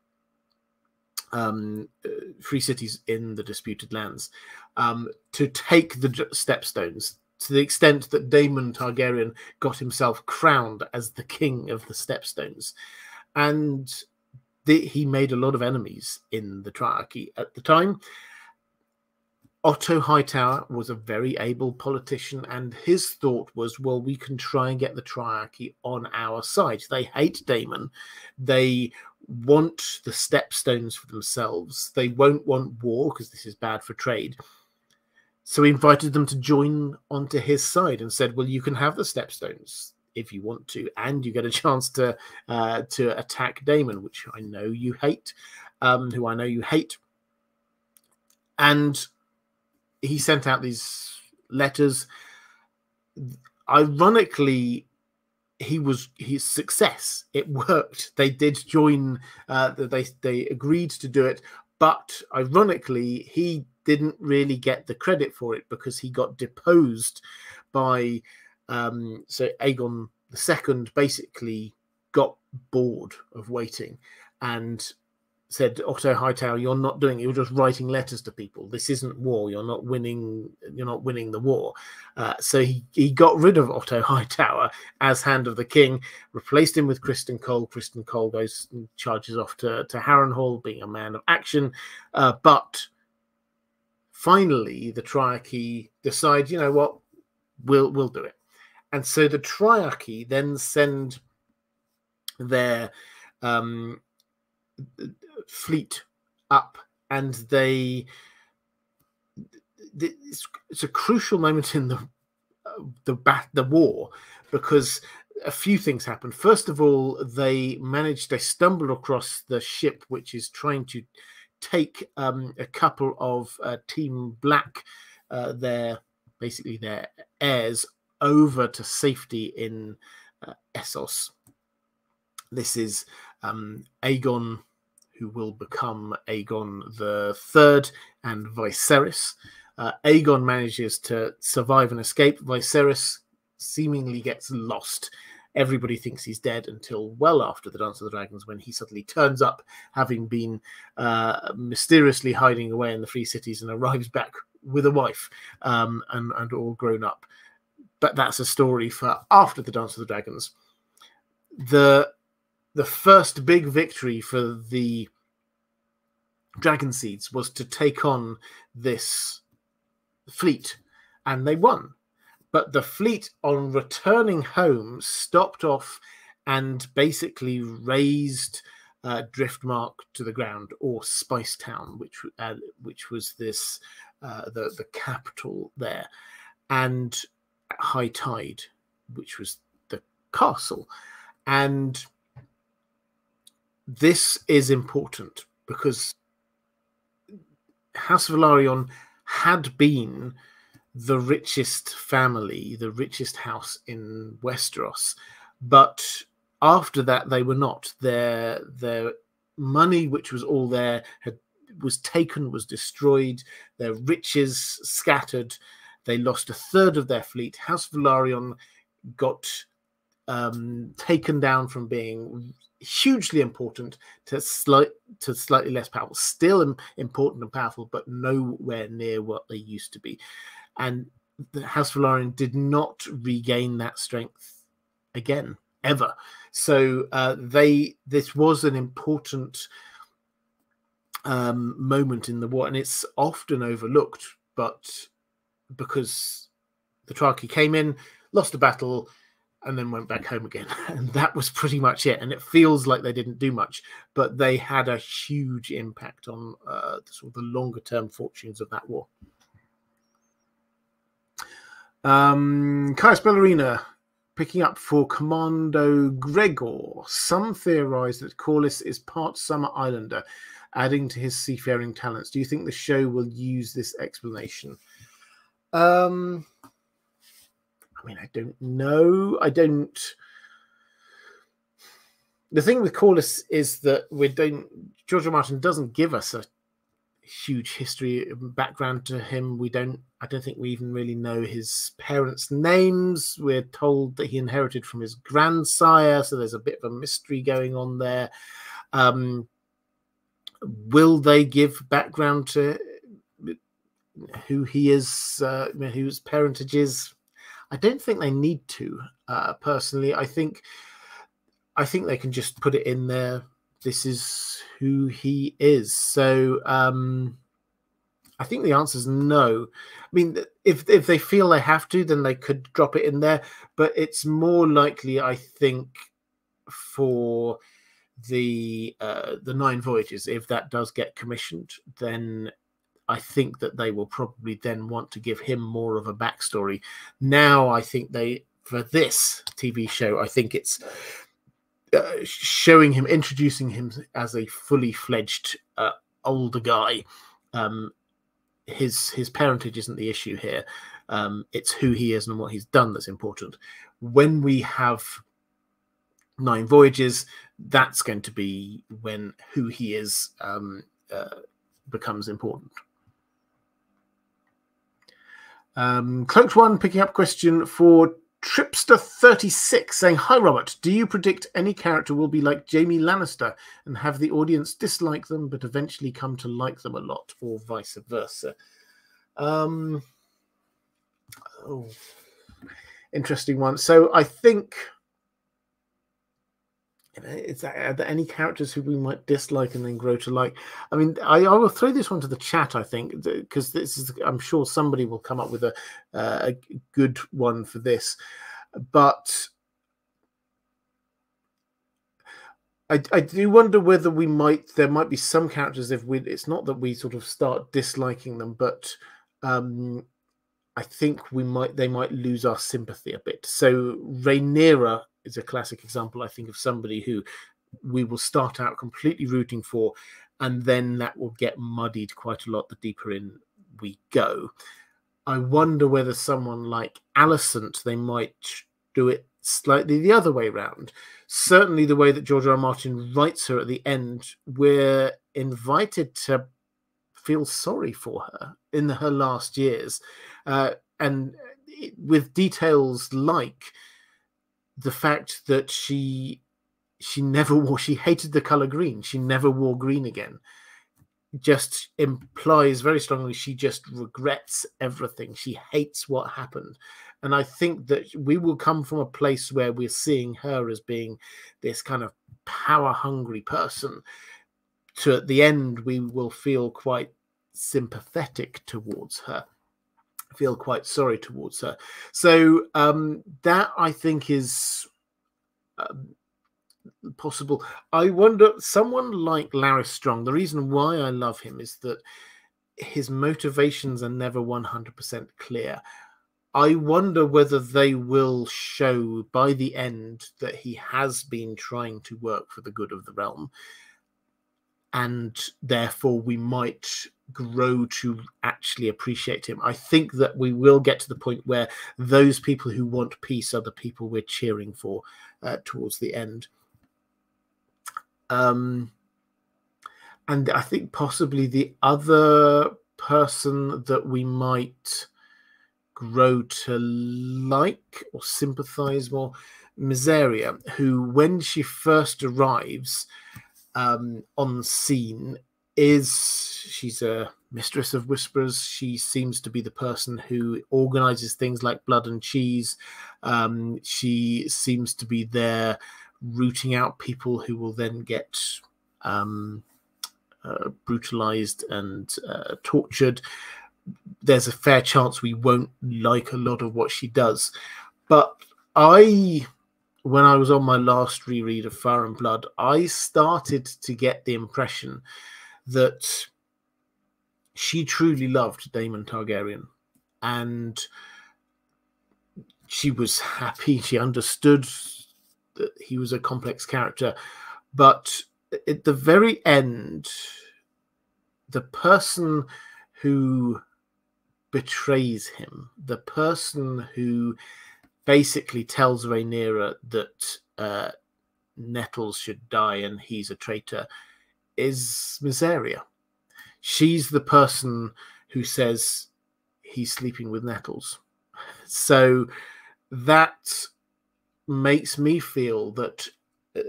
S1: um, uh, free cities in the disputed lands um, to take the stepstones to the extent that Daemon Targaryen got himself crowned as the king of the stepstones. And the, he made a lot of enemies in the triarchy at the time. Otto Hightower was a very able politician, and his thought was, well, we can try and get the triarchy on our side. They hate Daemon. They want the stepstones for themselves. They won't want war because this is bad for trade. So he invited them to join onto his side and said, well, you can have the stepstones if you want to, and you get a chance to uh, to attack Daemon, which I know you hate, um, who I know you hate. And he sent out these letters. Ironically, he was his success. It worked. They did join. Uh, they they agreed to do it, but ironically, he didn't really get the credit for it because he got deposed by. Um, so Aegon the second basically got bored of waiting and said Otto Hightower, you're not doing it. You're just writing letters to people. This isn't war. You're not winning. You're not winning the war. Uh, so he he got rid of Otto Hightower as Hand of the King, replaced him with Criston Cole. Criston Cole goes and charges off to to Harrenhal, being a man of action. Uh, but finally, the Triarchy decide, you know what, we'll we'll do it. And so the Triarchy then send their um, fleet up and they it's, it's a crucial moment in the the bat the war because a few things happen first of all they managed they stumble across the ship which is trying to take um, a couple of uh, team black uh, their basically their heirs over to safety in uh, essos. This is um, aegon who will become Aegon the Third and Viserys. Uh, Aegon manages to survive and escape. Viserys seemingly gets lost. Everybody thinks he's dead until well after the Dance of the Dragons, when he suddenly turns up, having been uh, mysteriously hiding away in the Free Cities, and arrives back with a wife um, and, and all grown up. But that's a story for after the Dance of the Dragons. The the first big victory for the Dragon Seeds was to take on this fleet, and they won. But the fleet, on returning home, stopped off and basically razed uh, Driftmark to the ground, or Spicetown, which uh, which was this uh, the the capital there, and High Tide, which was the castle, and this is important because House of Velaryon had been the richest family, the richest house in Westeros, but after that they were not. Their their money, which was all there, had was taken, was destroyed. Their riches scattered. They lost a third of their fleet. House Velaryon got um, taken down from being hugely important to slight to slightly less powerful. Still important and powerful, but nowhere near what they used to be. And the House of Velaryon did not regain that strength again ever. So uh, they this was an important um, moment in the war, and it's often overlooked, but because the Triarchy came in, lost a battle, and then went back home again. And that was pretty much it. And it feels like they didn't do much, but they had a huge impact on uh, the, sort of the longer term fortunes of that war. Um, Chaos Ballerina picking up for Commando Gregor. Some theorize that Corlys is part Summer Islander, adding to his seafaring talents. Do you think the show will use this explanation? Um, I mean, I don't know. I don't. The thing with Corlys is that we don't. George Martin doesn't give us a huge history background to him. We don't. I don't think we even really know his parents' names. We're told that he inherited from his grandsire, so there's a bit of a mystery going on there. Um, will they give background to who he is, uh, whose parentage is? I don't think they need to. Uh, personally, I think I think they can just put it in there. This is who he is. So um, I think the answer is no. I mean, if if they feel they have to, then they could drop it in there. But it's more likely, I think, for the uh, the nine voyages, if that does get commissioned, then I think that they will probably then want to give him more of a backstory. Now, I think they for this TV show, I think it's uh, showing him, introducing him as a fully fledged uh, older guy. Um, his his parentage isn't the issue here. Um, it's who he is and what he's done that's important. When we have nine voyages, that's going to be when who he is um, uh, becomes important. Um, Cloaked One picking up question for Tripster36 saying, Hi, Robert. Do you predict any character will be like Jaime Lannister and have the audience dislike them but eventually come to like them a lot, or vice versa? Um, oh, interesting one. So I think. Is that, are there any characters who we might dislike and then grow to like? I mean, I, I will throw this one to the chat. I think because this is, I'm sure somebody will come up with a uh, a good one for this, but I, I do wonder whether we might there might be some characters if we it's not that we sort of start disliking them, but um, I think we might they might lose our sympathy a bit. So Rhaenyra is a classic example, I think, of somebody who we will start out completely rooting for, and then that will get muddied quite a lot the deeper in we go. I wonder whether someone like Alicent, they might do it slightly the other way around. Certainly, the way that George R. R. Martin writes her at the end, we're invited to feel sorry for her in her last years, uh, and with details like the fact that she she never wore she hated the color green. She never wore green again. Just implies very strongly she just regrets everything. She hates what happened. And i think that we will come from a place where we're seeing her as being this kind of power hungry person. To at the end we will feel quite sympathetic towards her feel quite sorry towards her. So um, that I think is um, possible. I wonder, someone like Larys Strong, the reason why I love him is that his motivations are never 100% clear. I wonder whether they will show by the end that he has been trying to work for the good of the realm. And therefore, we might grow to actually appreciate him. I think that we will get to the point where those people who want peace are the people we're cheering for uh, towards the end. Um, and I think possibly the other person that we might grow to like or sympathize more, Mysaria, who, when she first arrives um, on scene, is she's a mistress of whispers. She seems to be the person who organizes things like blood and cheese. Um, she seems to be there rooting out people who will then get um, uh, brutalized and uh, tortured. There's a fair chance we won't like a lot of what she does. But I when I was on my last reread of Fire and Blood, I started to get the impression that she truly loved Daemon Targaryen and she was happy. She understood that he was a complex character. But at the very end, the person who betrays him, the person who basically tells Rhaenyra that uh, Nettles should die and he's a traitor, is Mysaria. She's the person who says he's sleeping with nettles. So that makes me feel that uh,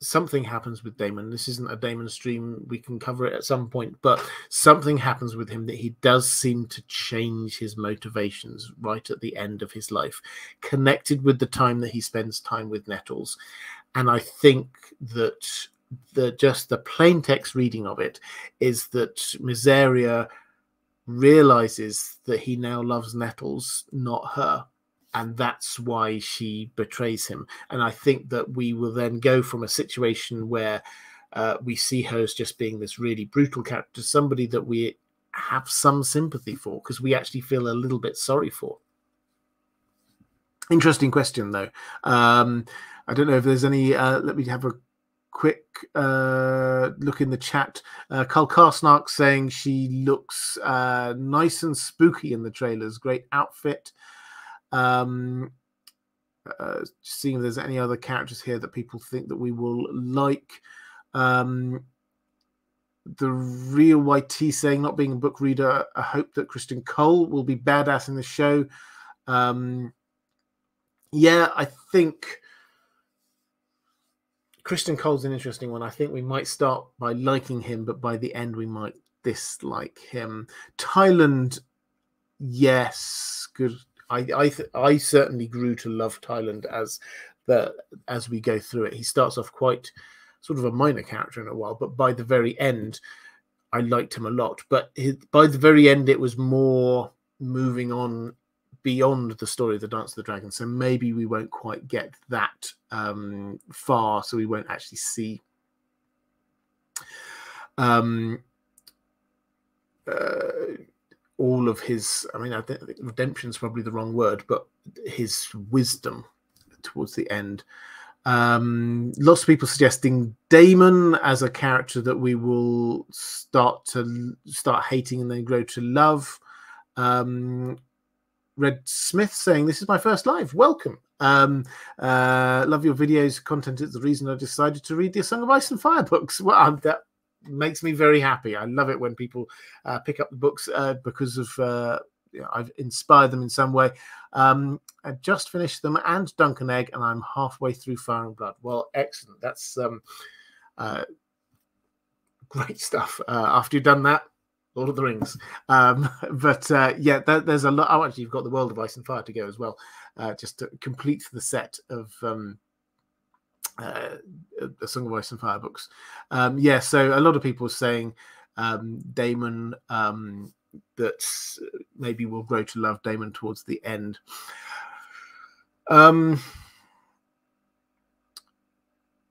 S1: something happens with Daemon. This isn't a Daemon stream. We can cover it at some point, but something happens with him that he does seem to change his motivations right at the end of his life, connected with the time that he spends time with Nettles. And I think that the just the plain text reading of it is that Mysaria realizes that he now loves Nettles, not her. And that's why she betrays him. And I think that we will then go from a situation where uh, we see her as just being this really brutal character somebody that we have some sympathy for because we actually feel a little bit sorry for. Interesting question, though. Um, I don't know if there's any. Uh, let me have a quick uh, look in the chat. Uh, Carl Karsnark saying she looks uh, nice and spooky in the trailers. Great outfit. Um, uh, seeing if there's any other characters here that people think that we will like. Um, the real YT saying, not being a book reader, I hope that Criston Cole will be badass in the show. Um, yeah, I think Criston Cole's an interesting one. I think we might start by liking him, but by the end we might dislike him. Tyland, yes, good. I I th- I certainly grew to love Tyland as the as we go through it. He starts off quite sort of a minor character in a while, but by the very end, I liked him a lot. But his, by the very end, it was more moving on beyond the story of the Dance of the Dragon. So maybe we won't quite get that um, far, so we won't actually see. Um, uh, all of his, I mean, I think redemption is probably the wrong word, but his wisdom towards the end. Um, lots of people suggesting Daemon as a character that we will start to start hating and then grow to love. Um, Red Smith saying, This is my first live. Welcome. Um, uh, love your videos. Content is the reason I decided to read the Song of Ice and Fire books. Well, that makes me very happy. I love it when people uh, pick up the books uh, because of uh, I've inspired them in some way. Um, I just finished them and Dunk and Egg, and I'm halfway through Fire and Blood. Well, excellent. That's um, uh, great stuff. Uh, after you've done that, Lord of the Rings. Um, but uh, yeah, there, there's a lot. Oh, actually, you've got the World of Ice and Fire to go as well, uh, just to complete the set of um, uh, the Song of Ice and Fire books. Um, yeah, so a lot of people saying um, Daemon um, that maybe we'll grow to love Daemon towards the end. Um,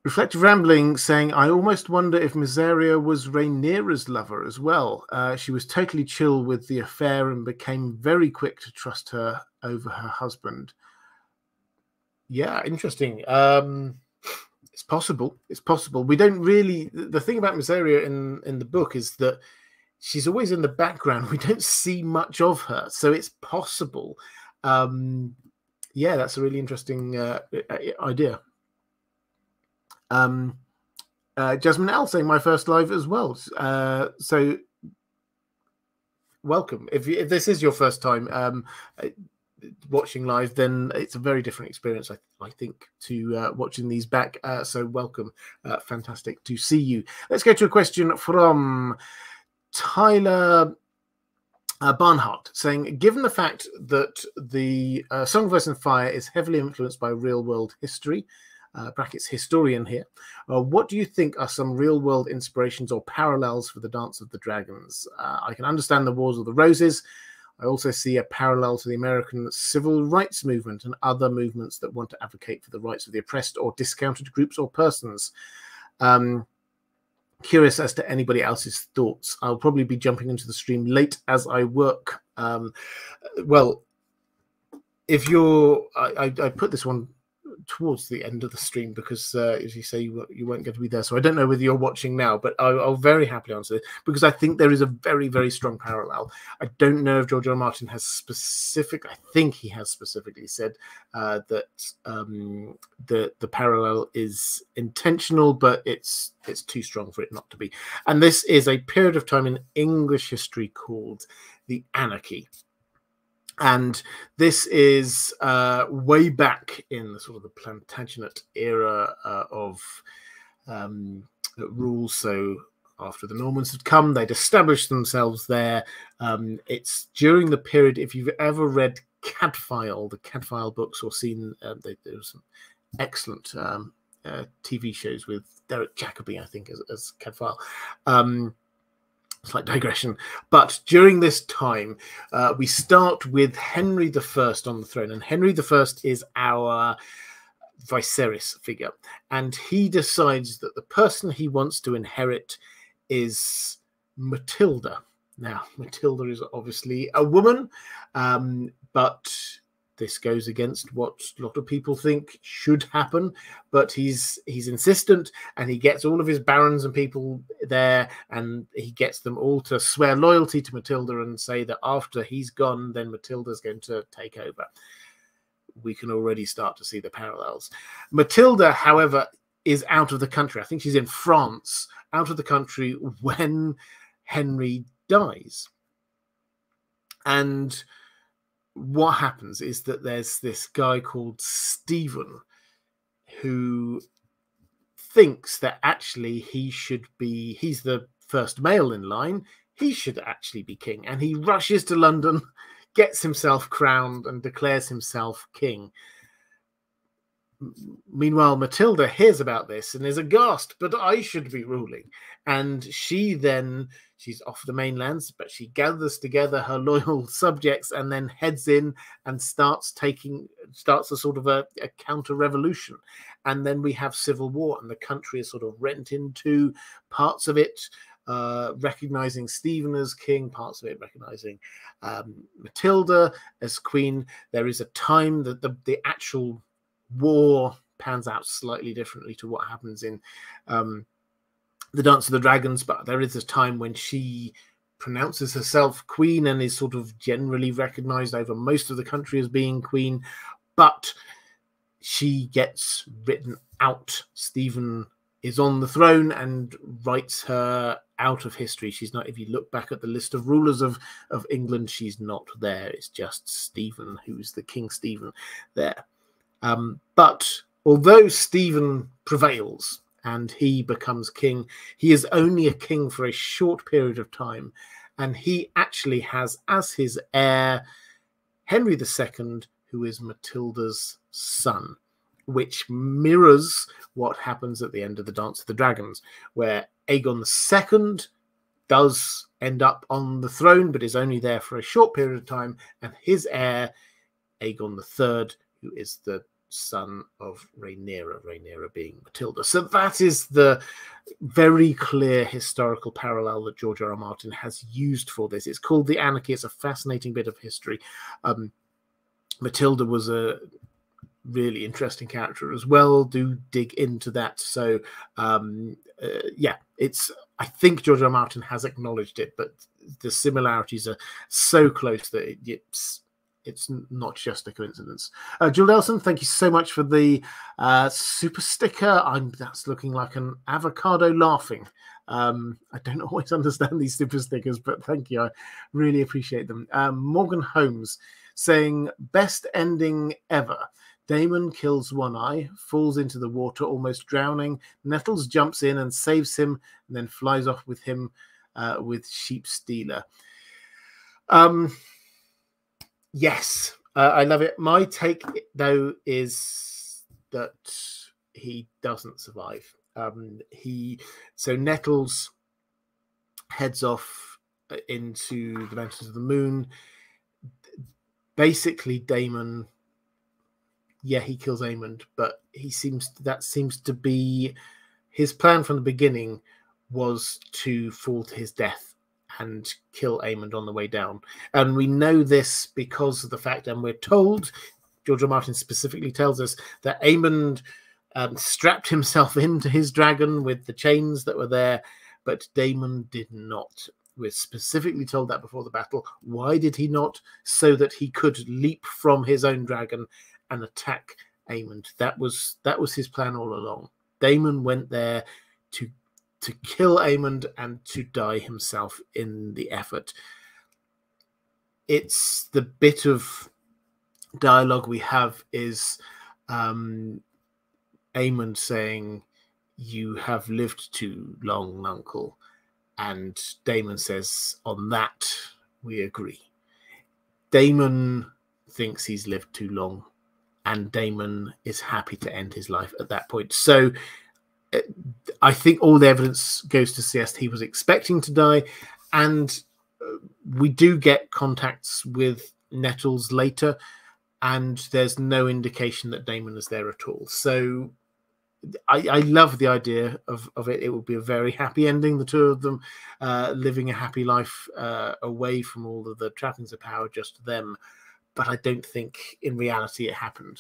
S1: Reflective Rambling saying, I almost wonder if Mysaria was Rhaenyra's lover as well. Uh, she was totally chill with the affair and became very quick to trust her over her husband. Yeah, interesting. Um, it's possible. It's possible. We don't really. The thing about Mysaria in in the book is that she's always in the background. We don't see much of her, so it's possible. Um, yeah, that's a really interesting uh, idea. Um, uh, Jasmine L saying my first live as well. Uh, so welcome. If, if this is your first time um, uh, watching live, then it's a very different experience, I, I think, to uh, watching these back. Uh, so welcome. Uh, fantastic to see you. Let's go to a question from Tyler uh, Barnhart saying, given the fact that the uh, Song of and Fire is heavily influenced by real world history, uh, brackets historian here, uh, what do you think are some real world inspirations or parallels for the Dance of the Dragons? Uh, I can understand the Wars of the Roses. I also see a parallel to the American civil rights movement and other movements that want to advocate for the rights of the oppressed or discounted groups or persons. Um, curious as to anybody else's thoughts. I'll probably be jumping into the stream late as I work. Um, well, if you're, I, I, I, put this one towards the end of the stream because, uh, as you say, you, you weren't going to be there. So I don't know whether you're watching now, but I'll, I'll very happily answer it because I think there is a very, very strong parallel. I don't know if George. R. Martin has specific. I think he has specifically said uh, that um, the the parallel is intentional, but it's it's too strong for it not to be. And this is a period of time in English history called the Anarchy and this is uh, way back in the sort of the Plantagenet era uh, of um, rule. So after the Normans had come, they'd established themselves there. Um, it's during the period, if you've ever read Cadfael, the Cadfael books, or seen, uh, they, there's some excellent um, uh, TV shows with Derek Jacobi, I think, as, as Cadfael. Um, slight digression. But during this time, uh, we start with Henry I on the throne, and Henry I is our Viserys figure, and he decides that the person he wants to inherit is Matilda. Now, Matilda is obviously a woman, um, but this goes against what a lot of people think should happen. But he's he's insistent, and he gets all of his barons and people there, and he gets them all to swear loyalty to Matilda and say that after he's gone, then Matilda's going to take over. We can already start to see the parallels. Matilda, however, is out of the country. I think she's in France, out of the country when Henry dies. And what happens is that there's this guy called Stephen who thinks that actually he should be, he's the first male in line, he should actually be king. And he rushes to London, gets himself crowned, and declares himself king. Meanwhile, Matilda hears about this and is aghast, but I should be ruling. And she then, she's off the mainlands, but she gathers together her loyal subjects and then heads in and starts taking, starts a sort of a, a counter revolution. And then we have civil war, and the country is sort of rent into parts of it. Uh, recognizing Stephen as king, parts of it recognizing um, Matilda as queen. There is a time that the, the actual war pans out slightly differently to what happens in um, the Dance of the Dragons, but there is a time when she pronounces herself queen and is sort of generally recognized over most of the country as being queen, but she gets written out. Stephen is on the throne and writes her out of history. She's not, if you look back at the list of rulers of, of England, she's not there. It's just Stephen, who's the King Stephen there. Um, but although Stephen prevails and he becomes king, he is only a king for a short period of time. And he actually has as his heir Henry II, who is Matilda's son, which mirrors what happens at the end of the Dance of the Dragons, where Aegon II does end up on the throne, but is only there for a short period of time, and his heir, Aegon III, who is the son of Rhaenyra, Rhaenyra being Matilda. So that is the very clear historical parallel that George R. R. Martin has used for this. It's called The Anarchy. It's a fascinating bit of history. Um, Matilda was a really interesting character as well. Do dig into that. So, um, uh, yeah, it's. I think George R. R. Martin has acknowledged it, but the similarities are so close that it, it's it's not just a coincidence. Uh, Jill Nelson, thank you so much for the uh, super sticker. I'm that's looking like an avocado laughing. Um, I don't always understand these super stickers, but thank you. I really appreciate them. Um, Morgan Holmes saying best ending ever. Daemon kills one eye, falls into the water, almost drowning. Nettles jumps in and saves him, and then flies off with him uh, with Sheepstealer. Um, Yes, uh, I love it. My take, though, is that he doesn't survive. Um, he so Nettles heads off uh, into the mountains of the moon. Basically, Daemon. yeah, he kills Aemond, but he seems that seems to be his plan from the beginning was to fall to his death and kill Aemond on the way down. And we know this because of the fact, and we're told, George R. Martin specifically tells us, that Aemond um, strapped himself into his dragon with the chains that were there, but Daemon did not. We're specifically told that before the battle. Why did he not? So that he could leap from his own dragon and attack Aemond. That was that was his plan all along. Daemon went there to to kill Aemond and to die himself in the effort. It's the bit of dialogue we have is um, saying, You have lived too long, uncle. And Daemon says, On that, we agree. Daemon thinks he's lived too long, and Daemon is happy to end his life at that point. So I think all the evidence goes to suggest he was expecting to die, and uh, we do get contacts with Nettles later, and there's no indication that Daemon is there at all. So I, I, love the idea of, of it. It will be a very happy ending. The two of them uh, living a happy life uh, away from all of the trappings of power, just them. But I don't think in reality it happened.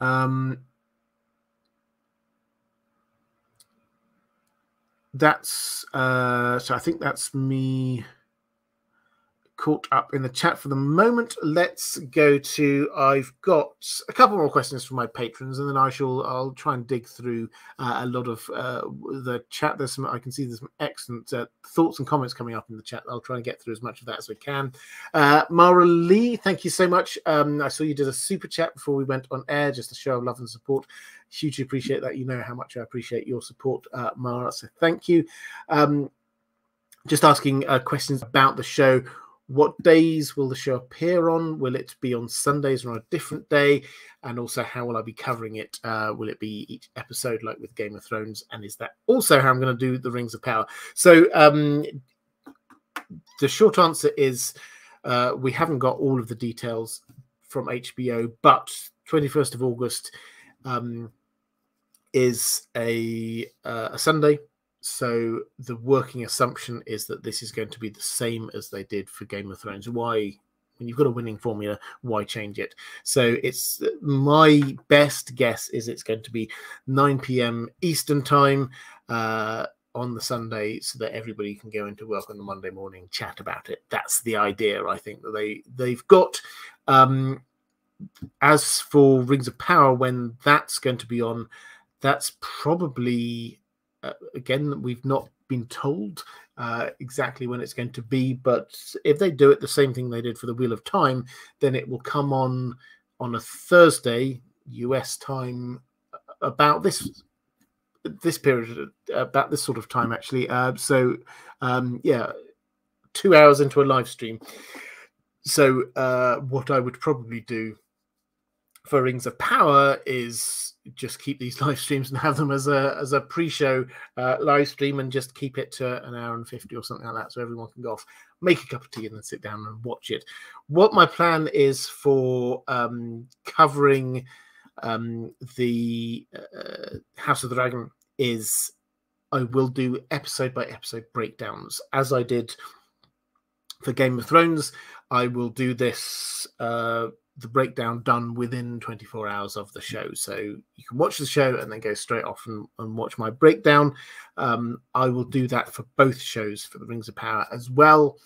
S1: Um, that's uh, so. I think that's me caught up in the chat for the moment. Let's go to. I've got a couple more questions from my patrons, and then I shall. I'll try and dig through uh, a lot of uh, the chat. There's some. I can see there's some excellent uh, thoughts and comments coming up in the chat. I'll try and get through as much of that as we can. Uh, Mara Lee, thank you so much. Um, I saw you did a super chat before we went on air, just a show of love and support. Hugely appreciate that. You know how much I appreciate your support, uh, Mara. So thank you. Um, just asking uh, questions about the show what days will the show appear on? Will it be on Sundays or on a different day? And also, how will I be covering it? Uh, will it be each episode like with Game of Thrones? And is that also how I'm going to do the Rings of Power? So, um, the short answer is uh, we haven't got all of the details from HBO, but 21st of August um, is a, uh, a Sunday so the working assumption is that this is going to be the same as they did for Game of Thrones. Why, when you've got a winning formula, why change it? So it's my best guess is it's going to be 9 p.m. Eastern time uh, on the Sunday, so that everybody can go into work on the Monday morning, chat about it. That's the idea. I think that they they've got. Um, as for Rings of Power, when that's going to be on, that's probably uh, again, we've not been told uh, exactly when it's going to be, but if they do it the same thing they did for the Wheel of Time, then it will come on on a Thursday US time uh, about this this period about this sort of time actually. Uh, so um, yeah, two hours into a live stream. So uh, what I would probably do for Rings of Power is just keep these live streams and have them as a as a pre-show uh, live stream and just keep it to an hour and 50 or something like that so everyone can go off make a cup of tea and then sit down and watch it. What my plan is for um, covering um, the uh, house of the dragon is i will do episode by episode breakdowns. As i did for game of thrones i will do this uh, the breakdown done within 24 hours of the show. So you can watch the show and then go straight off and, and watch my breakdown. Um, I will do that for both shows for the Rings of Power as well.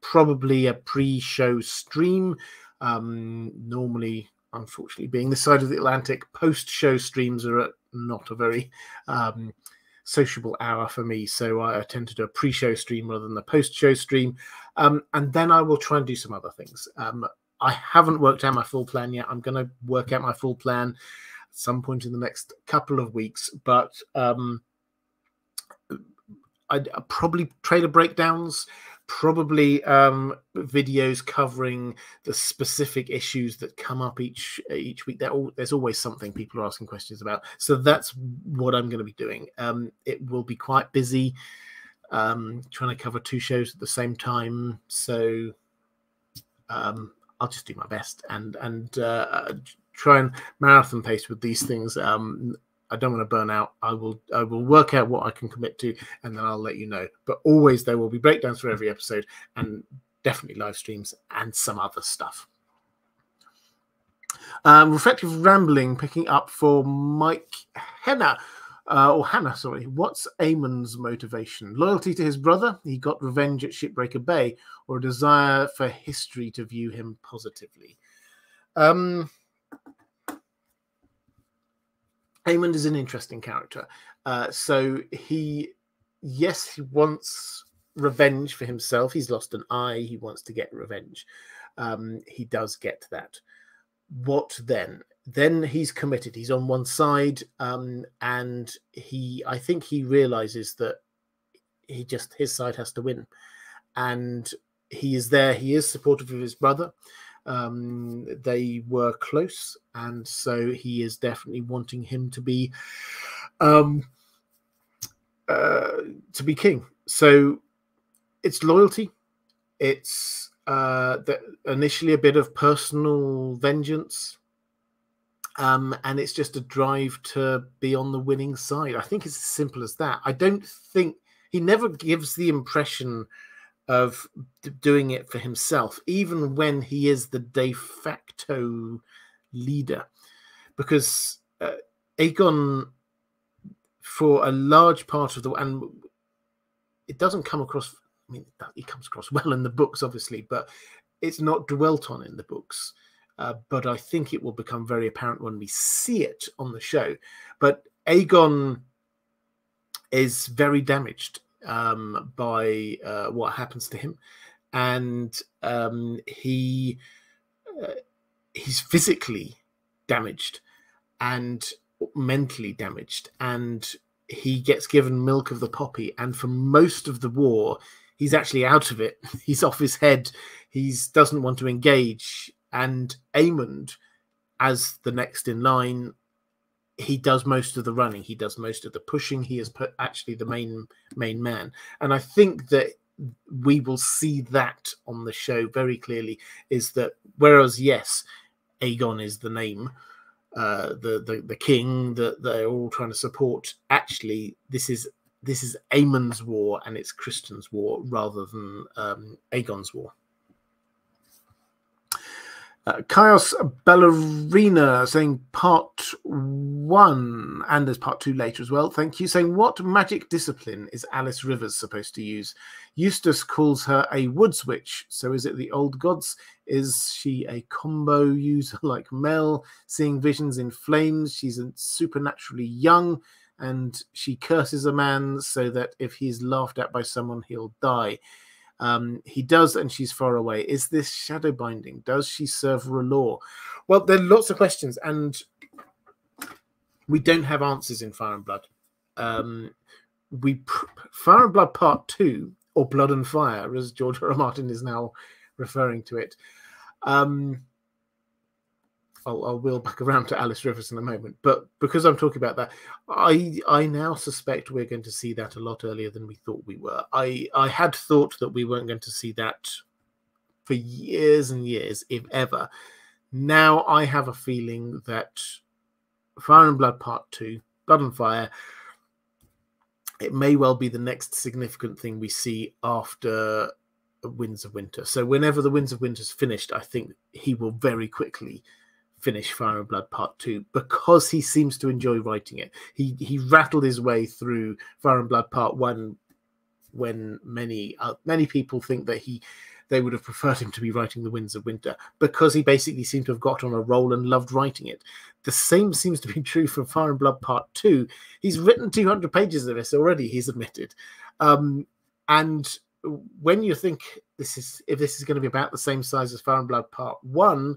S1: Probably a pre show stream. Um, normally, unfortunately, being this side of the Atlantic, post show streams are not a very um, sociable hour for me. So I tend to do a pre show stream rather than the post show stream. Um, and then I will try and do some other things. Um, I haven't worked out my full plan yet. I'm going to work out my full plan at some point in the next couple of weeks, but um, I'd uh, probably trailer breakdowns, probably um, videos covering the specific issues that come up each each week. All, there's always something people are asking questions about, so that's what I'm going to be doing. Um, it will be quite busy, um, trying to cover two shows at the same time. So um, I'll just do my best and and uh, try and marathon pace with these things. Um, I don't want to burn out. I will I will work out what I can commit to, and then I'll let you know. But always there will be breakdowns for every episode, and definitely live streams and some other stuff. Um, reflective rambling, picking up for Mike Henna uh, or Hannah, sorry. What's Aemond's motivation? Loyalty to his brother? He got revenge at Shipbreaker Bay, or a desire for history to view him positively? Um, Aemond is an interesting character. Uh, so he, yes, he wants revenge for himself. He's lost an eye. He wants to get revenge. Um, he does get that. What then? Then he's committed. He's on one side, um, and he, I think, he realizes that he just his side has to win, and he is there. He is supportive of his brother. Um, they were close, and so he is definitely wanting him to be um, uh, to be king. So it's loyalty. It's uh, the, initially a bit of personal vengeance. Um, and it's just a drive to be on the winning side. I think it's as simple as that. I don't think he never gives the impression of doing it for himself, even when he is the de facto leader, because uh, Aegon, for a large part of the and it doesn't come across. I mean, he comes across well in the books, obviously, but it's not dwelt on in the books. Uh, but I think it will become very apparent when we see it on the show. But Aegon is very damaged um, by uh, what happens to him, and um, he uh, he's physically damaged and mentally damaged, and he gets given milk of the poppy, and for most of the war, he's actually out of it. He's off his head. He doesn't want to engage, and Aemond, as the next in line, he does most of the running. He does most of the pushing. He is put actually the main main man. And i think that we will see that on the show very clearly is that whereas yes aegon is the name uh the the, the king that they're all trying to support actually this is this is Aemond's war and it's Criston's war rather than um, Aegon's war. Uh, Chaos Ballerina saying part one, and there's part two later as well. Thank you. Saying, what magic discipline is Alys Rivers supposed to use? Eustace calls her a woods witch. So is it the old gods? Is she a combo user like Mel, seeing visions in flames? She's supernaturally young and she curses a man so that if he's laughed at by someone, he'll die. Um, he does, and she's far away. Is this shadow binding? Does she serve R'hllor? Well, there are lots of questions, and we don't have answers in Fire and Blood. Um, we Fire and Blood Part Two, or Blood and Fire, as George R. R. Martin is now referring to it. Um, I'll, I'll wheel back around to Alys Rivers in a moment. But because I'm talking about that, I I now suspect we're going to see that a lot earlier than we thought we were. I I had thought that we weren't going to see that for years and years, if ever. Now I have a feeling that Fire and Blood Part Two, Blood and Fire, it may well be the next significant thing we see after Winds of Winter. So whenever the Winds of Winter's finished, I think he will very quickly finish Fire and Blood Part Two because he seems to enjoy writing it. He he rattled his way through Fire and Blood Part One when many uh, many people think that he they would have preferred him to be writing the winds of winter because he basically seemed to have got on a roll and loved writing it. The same seems to be true for fire and blood part two. He's written 200 pages of this already he's admitted. Um, and when you think this is if this is going to be about the same size as fire and blood part one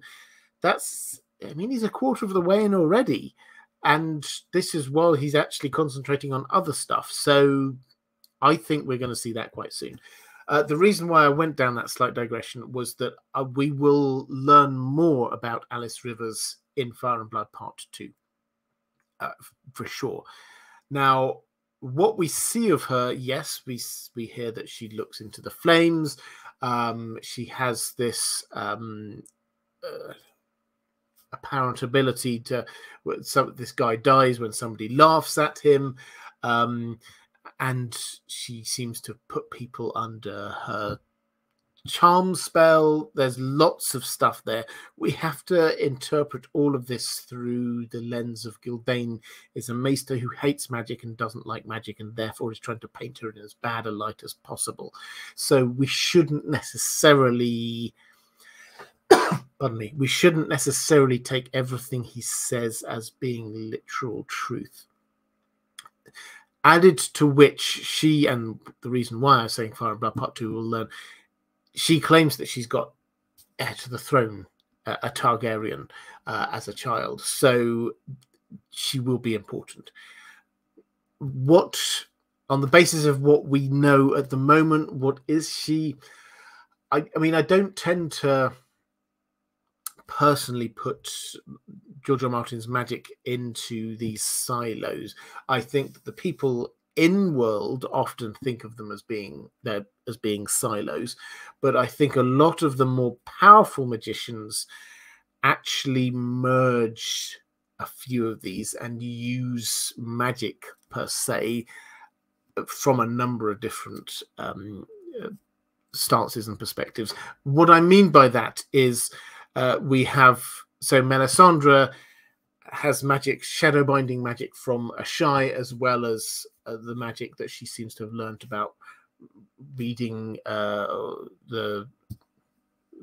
S1: that's I mean, he's a quarter of the way in already. And this is while he's actually concentrating on other stuff. So I think we're going to see that quite soon. Uh, the reason why I went down that slight digression was that uh, we will learn more about Alys Rivers in Fire and Blood Part 2, uh, for sure. Now, what we see of her, yes, we we hear that she looks into the flames. Um, she has this um, uh, apparent ability to some this guy dies when somebody laughs at him um, and she seems to put people under her charm spell. There's lots of stuff there. We have to interpret all of this through the lens of Gyldayn is a maester who hates magic and doesn't like magic and therefore is trying to paint her in as bad a light as possible. So we shouldn't necessarily pardon me, we shouldn't necessarily take everything he says as being literal truth. Added to which she, and the reason why I'm saying Fire and Blood Part 2 will learn, she claims that she's got heir to the throne, uh, a Targaryen, uh, as a child. So she will be important. What, on the basis of what we know at the moment, what is she? I, I mean, I don't tend to personally put George R. Martin's magic into these silos. I think that the people in world often think of them as being there as being silos, but I think a lot of the more powerful magicians actually merge a few of these and use magic per se from a number of different um, uh, stances and perspectives. What I mean by that is uh, we have so Melisandre has magic, shadow binding magic from Asshai, as well as uh, the magic that she seems to have learned about reading uh, the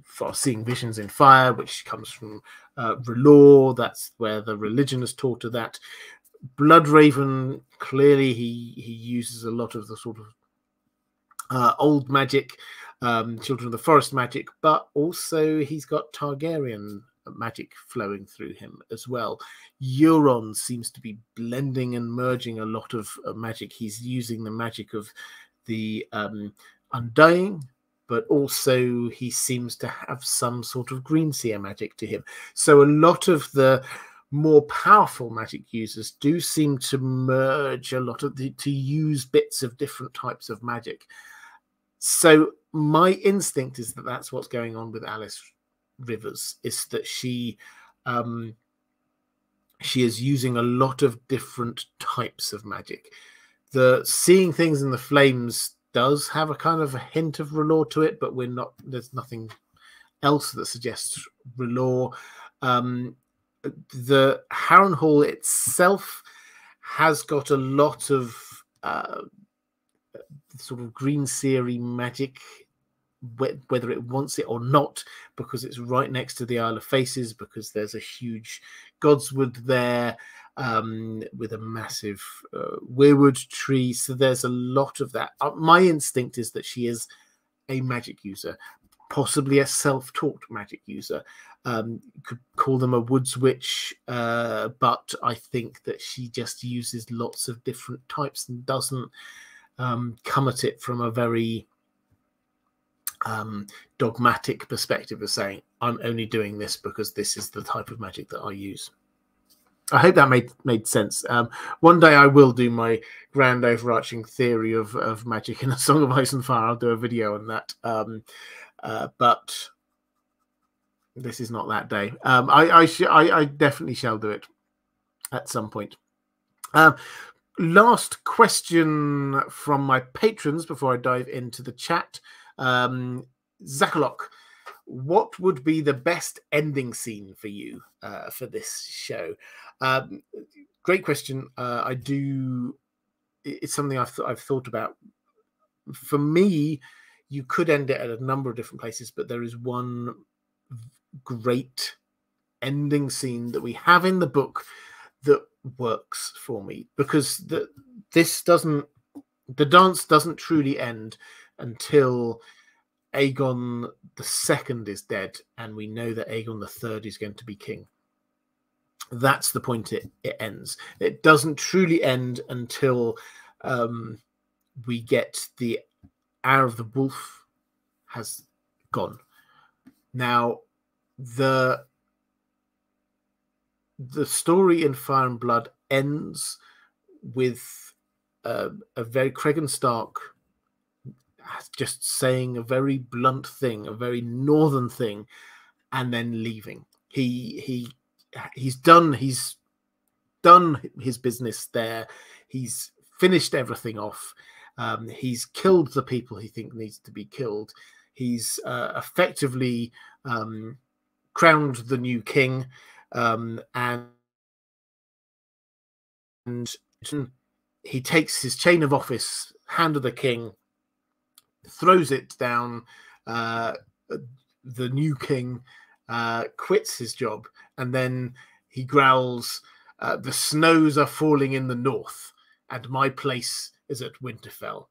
S1: for seeing visions in fire, which comes from uh. That's where the religion has taught her that. Bloodraven, clearly, he he uses a lot of the sort of uh, old magic, um, Children of the Forest magic, but also he's got Targaryen magic flowing through him as well. Euron seems to be blending and merging a lot of uh, magic. He's using the magic of the um, Undying, but also he seems to have some sort of green seer magic to him. So a lot of the more powerful magic users do seem to merge a lot of the to use bits of different types of magic. So my instinct is that that's what's going on with Alys Rivers is that she um, she is using a lot of different types of magic. The seeing things in the flames does have a kind of a hint of R'hllor to it, but we're not. There's nothing else that suggests R'hllor. Um, the Harrenhal itself has got a lot of uh, sort of green seery magic whether it wants it or not, because it's right next to the Isle of Faces, because there's a huge Godswood there um, with a massive uh, weirwood tree. So there's a lot of that. Uh, my instinct is that she is a magic user, possibly a self taught magic user. Um, could call them a woods witch, uh, but I think that she just uses lots of different types and doesn't um, come at it from a very um, dogmatic perspective of saying I'm only doing this because this is the type of magic that I use. I hope that made made sense. Um, one day I will do my grand overarching theory of, of magic in a Song of Ice and Fire. I'll do a video on that. Um, uh, but this is not that day. Um, I I, I, I definitely shall do it at some point. Um, last question from my patrons before I dive into the chat. Um, Zakalok, what would be the best ending scene for you uh, for this show? Um, great question. Uh, I do. It's something I've th- I've thought about. For me, you could end it at a number of different places, but there is one great ending scene that we have in the book works for me because the, this doesn't the dance doesn't truly end until Aegon the second is dead, and we know that Aegon the third is going to be king. That's the point it, it ends. It doesn't truly end until um, we get the hour of the wolf has gone. Now, the the story in Fire and Blood ends with uh, a very Cregan Stark just saying a very blunt thing, a very northern thing, and then leaving. He he he's done he's done his business there. He's finished everything off. Um, he's killed the people he thinks needs to be killed. He's uh, effectively um, crowned the new king, um, and, and he takes his chain of office, hand of the king, throws it down. Uh, the new king uh, quits his job, and then he growls, uh, "The snows are falling in the north, and my place is at Winterfell."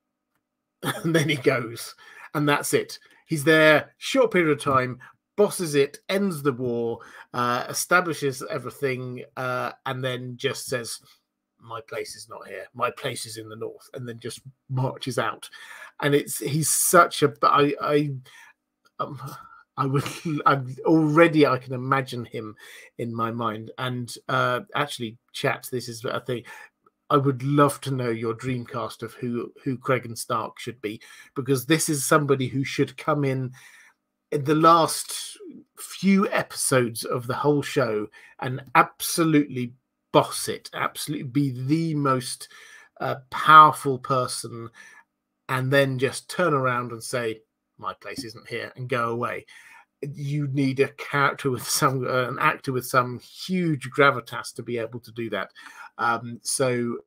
S1: and then he goes, and that's it. He's there short period of time, bosses it, ends the war, uh, establishes everything, uh, and then just says, "My place is not here. My place is in the north," and then just marches out. And it's he's such a I I um, I would I already I can imagine him in my mind. And uh actually chat this is a thing. I would love to know your dream cast of who who Cregan Stark should be, because this is somebody who should come in the last few episodes of the whole show and absolutely boss it, absolutely be the most uh, powerful person, and then just turn around and say, "My place isn't here," and go away. You need a character with some, uh, an actor with some huge gravitas to be able to do that. Um, so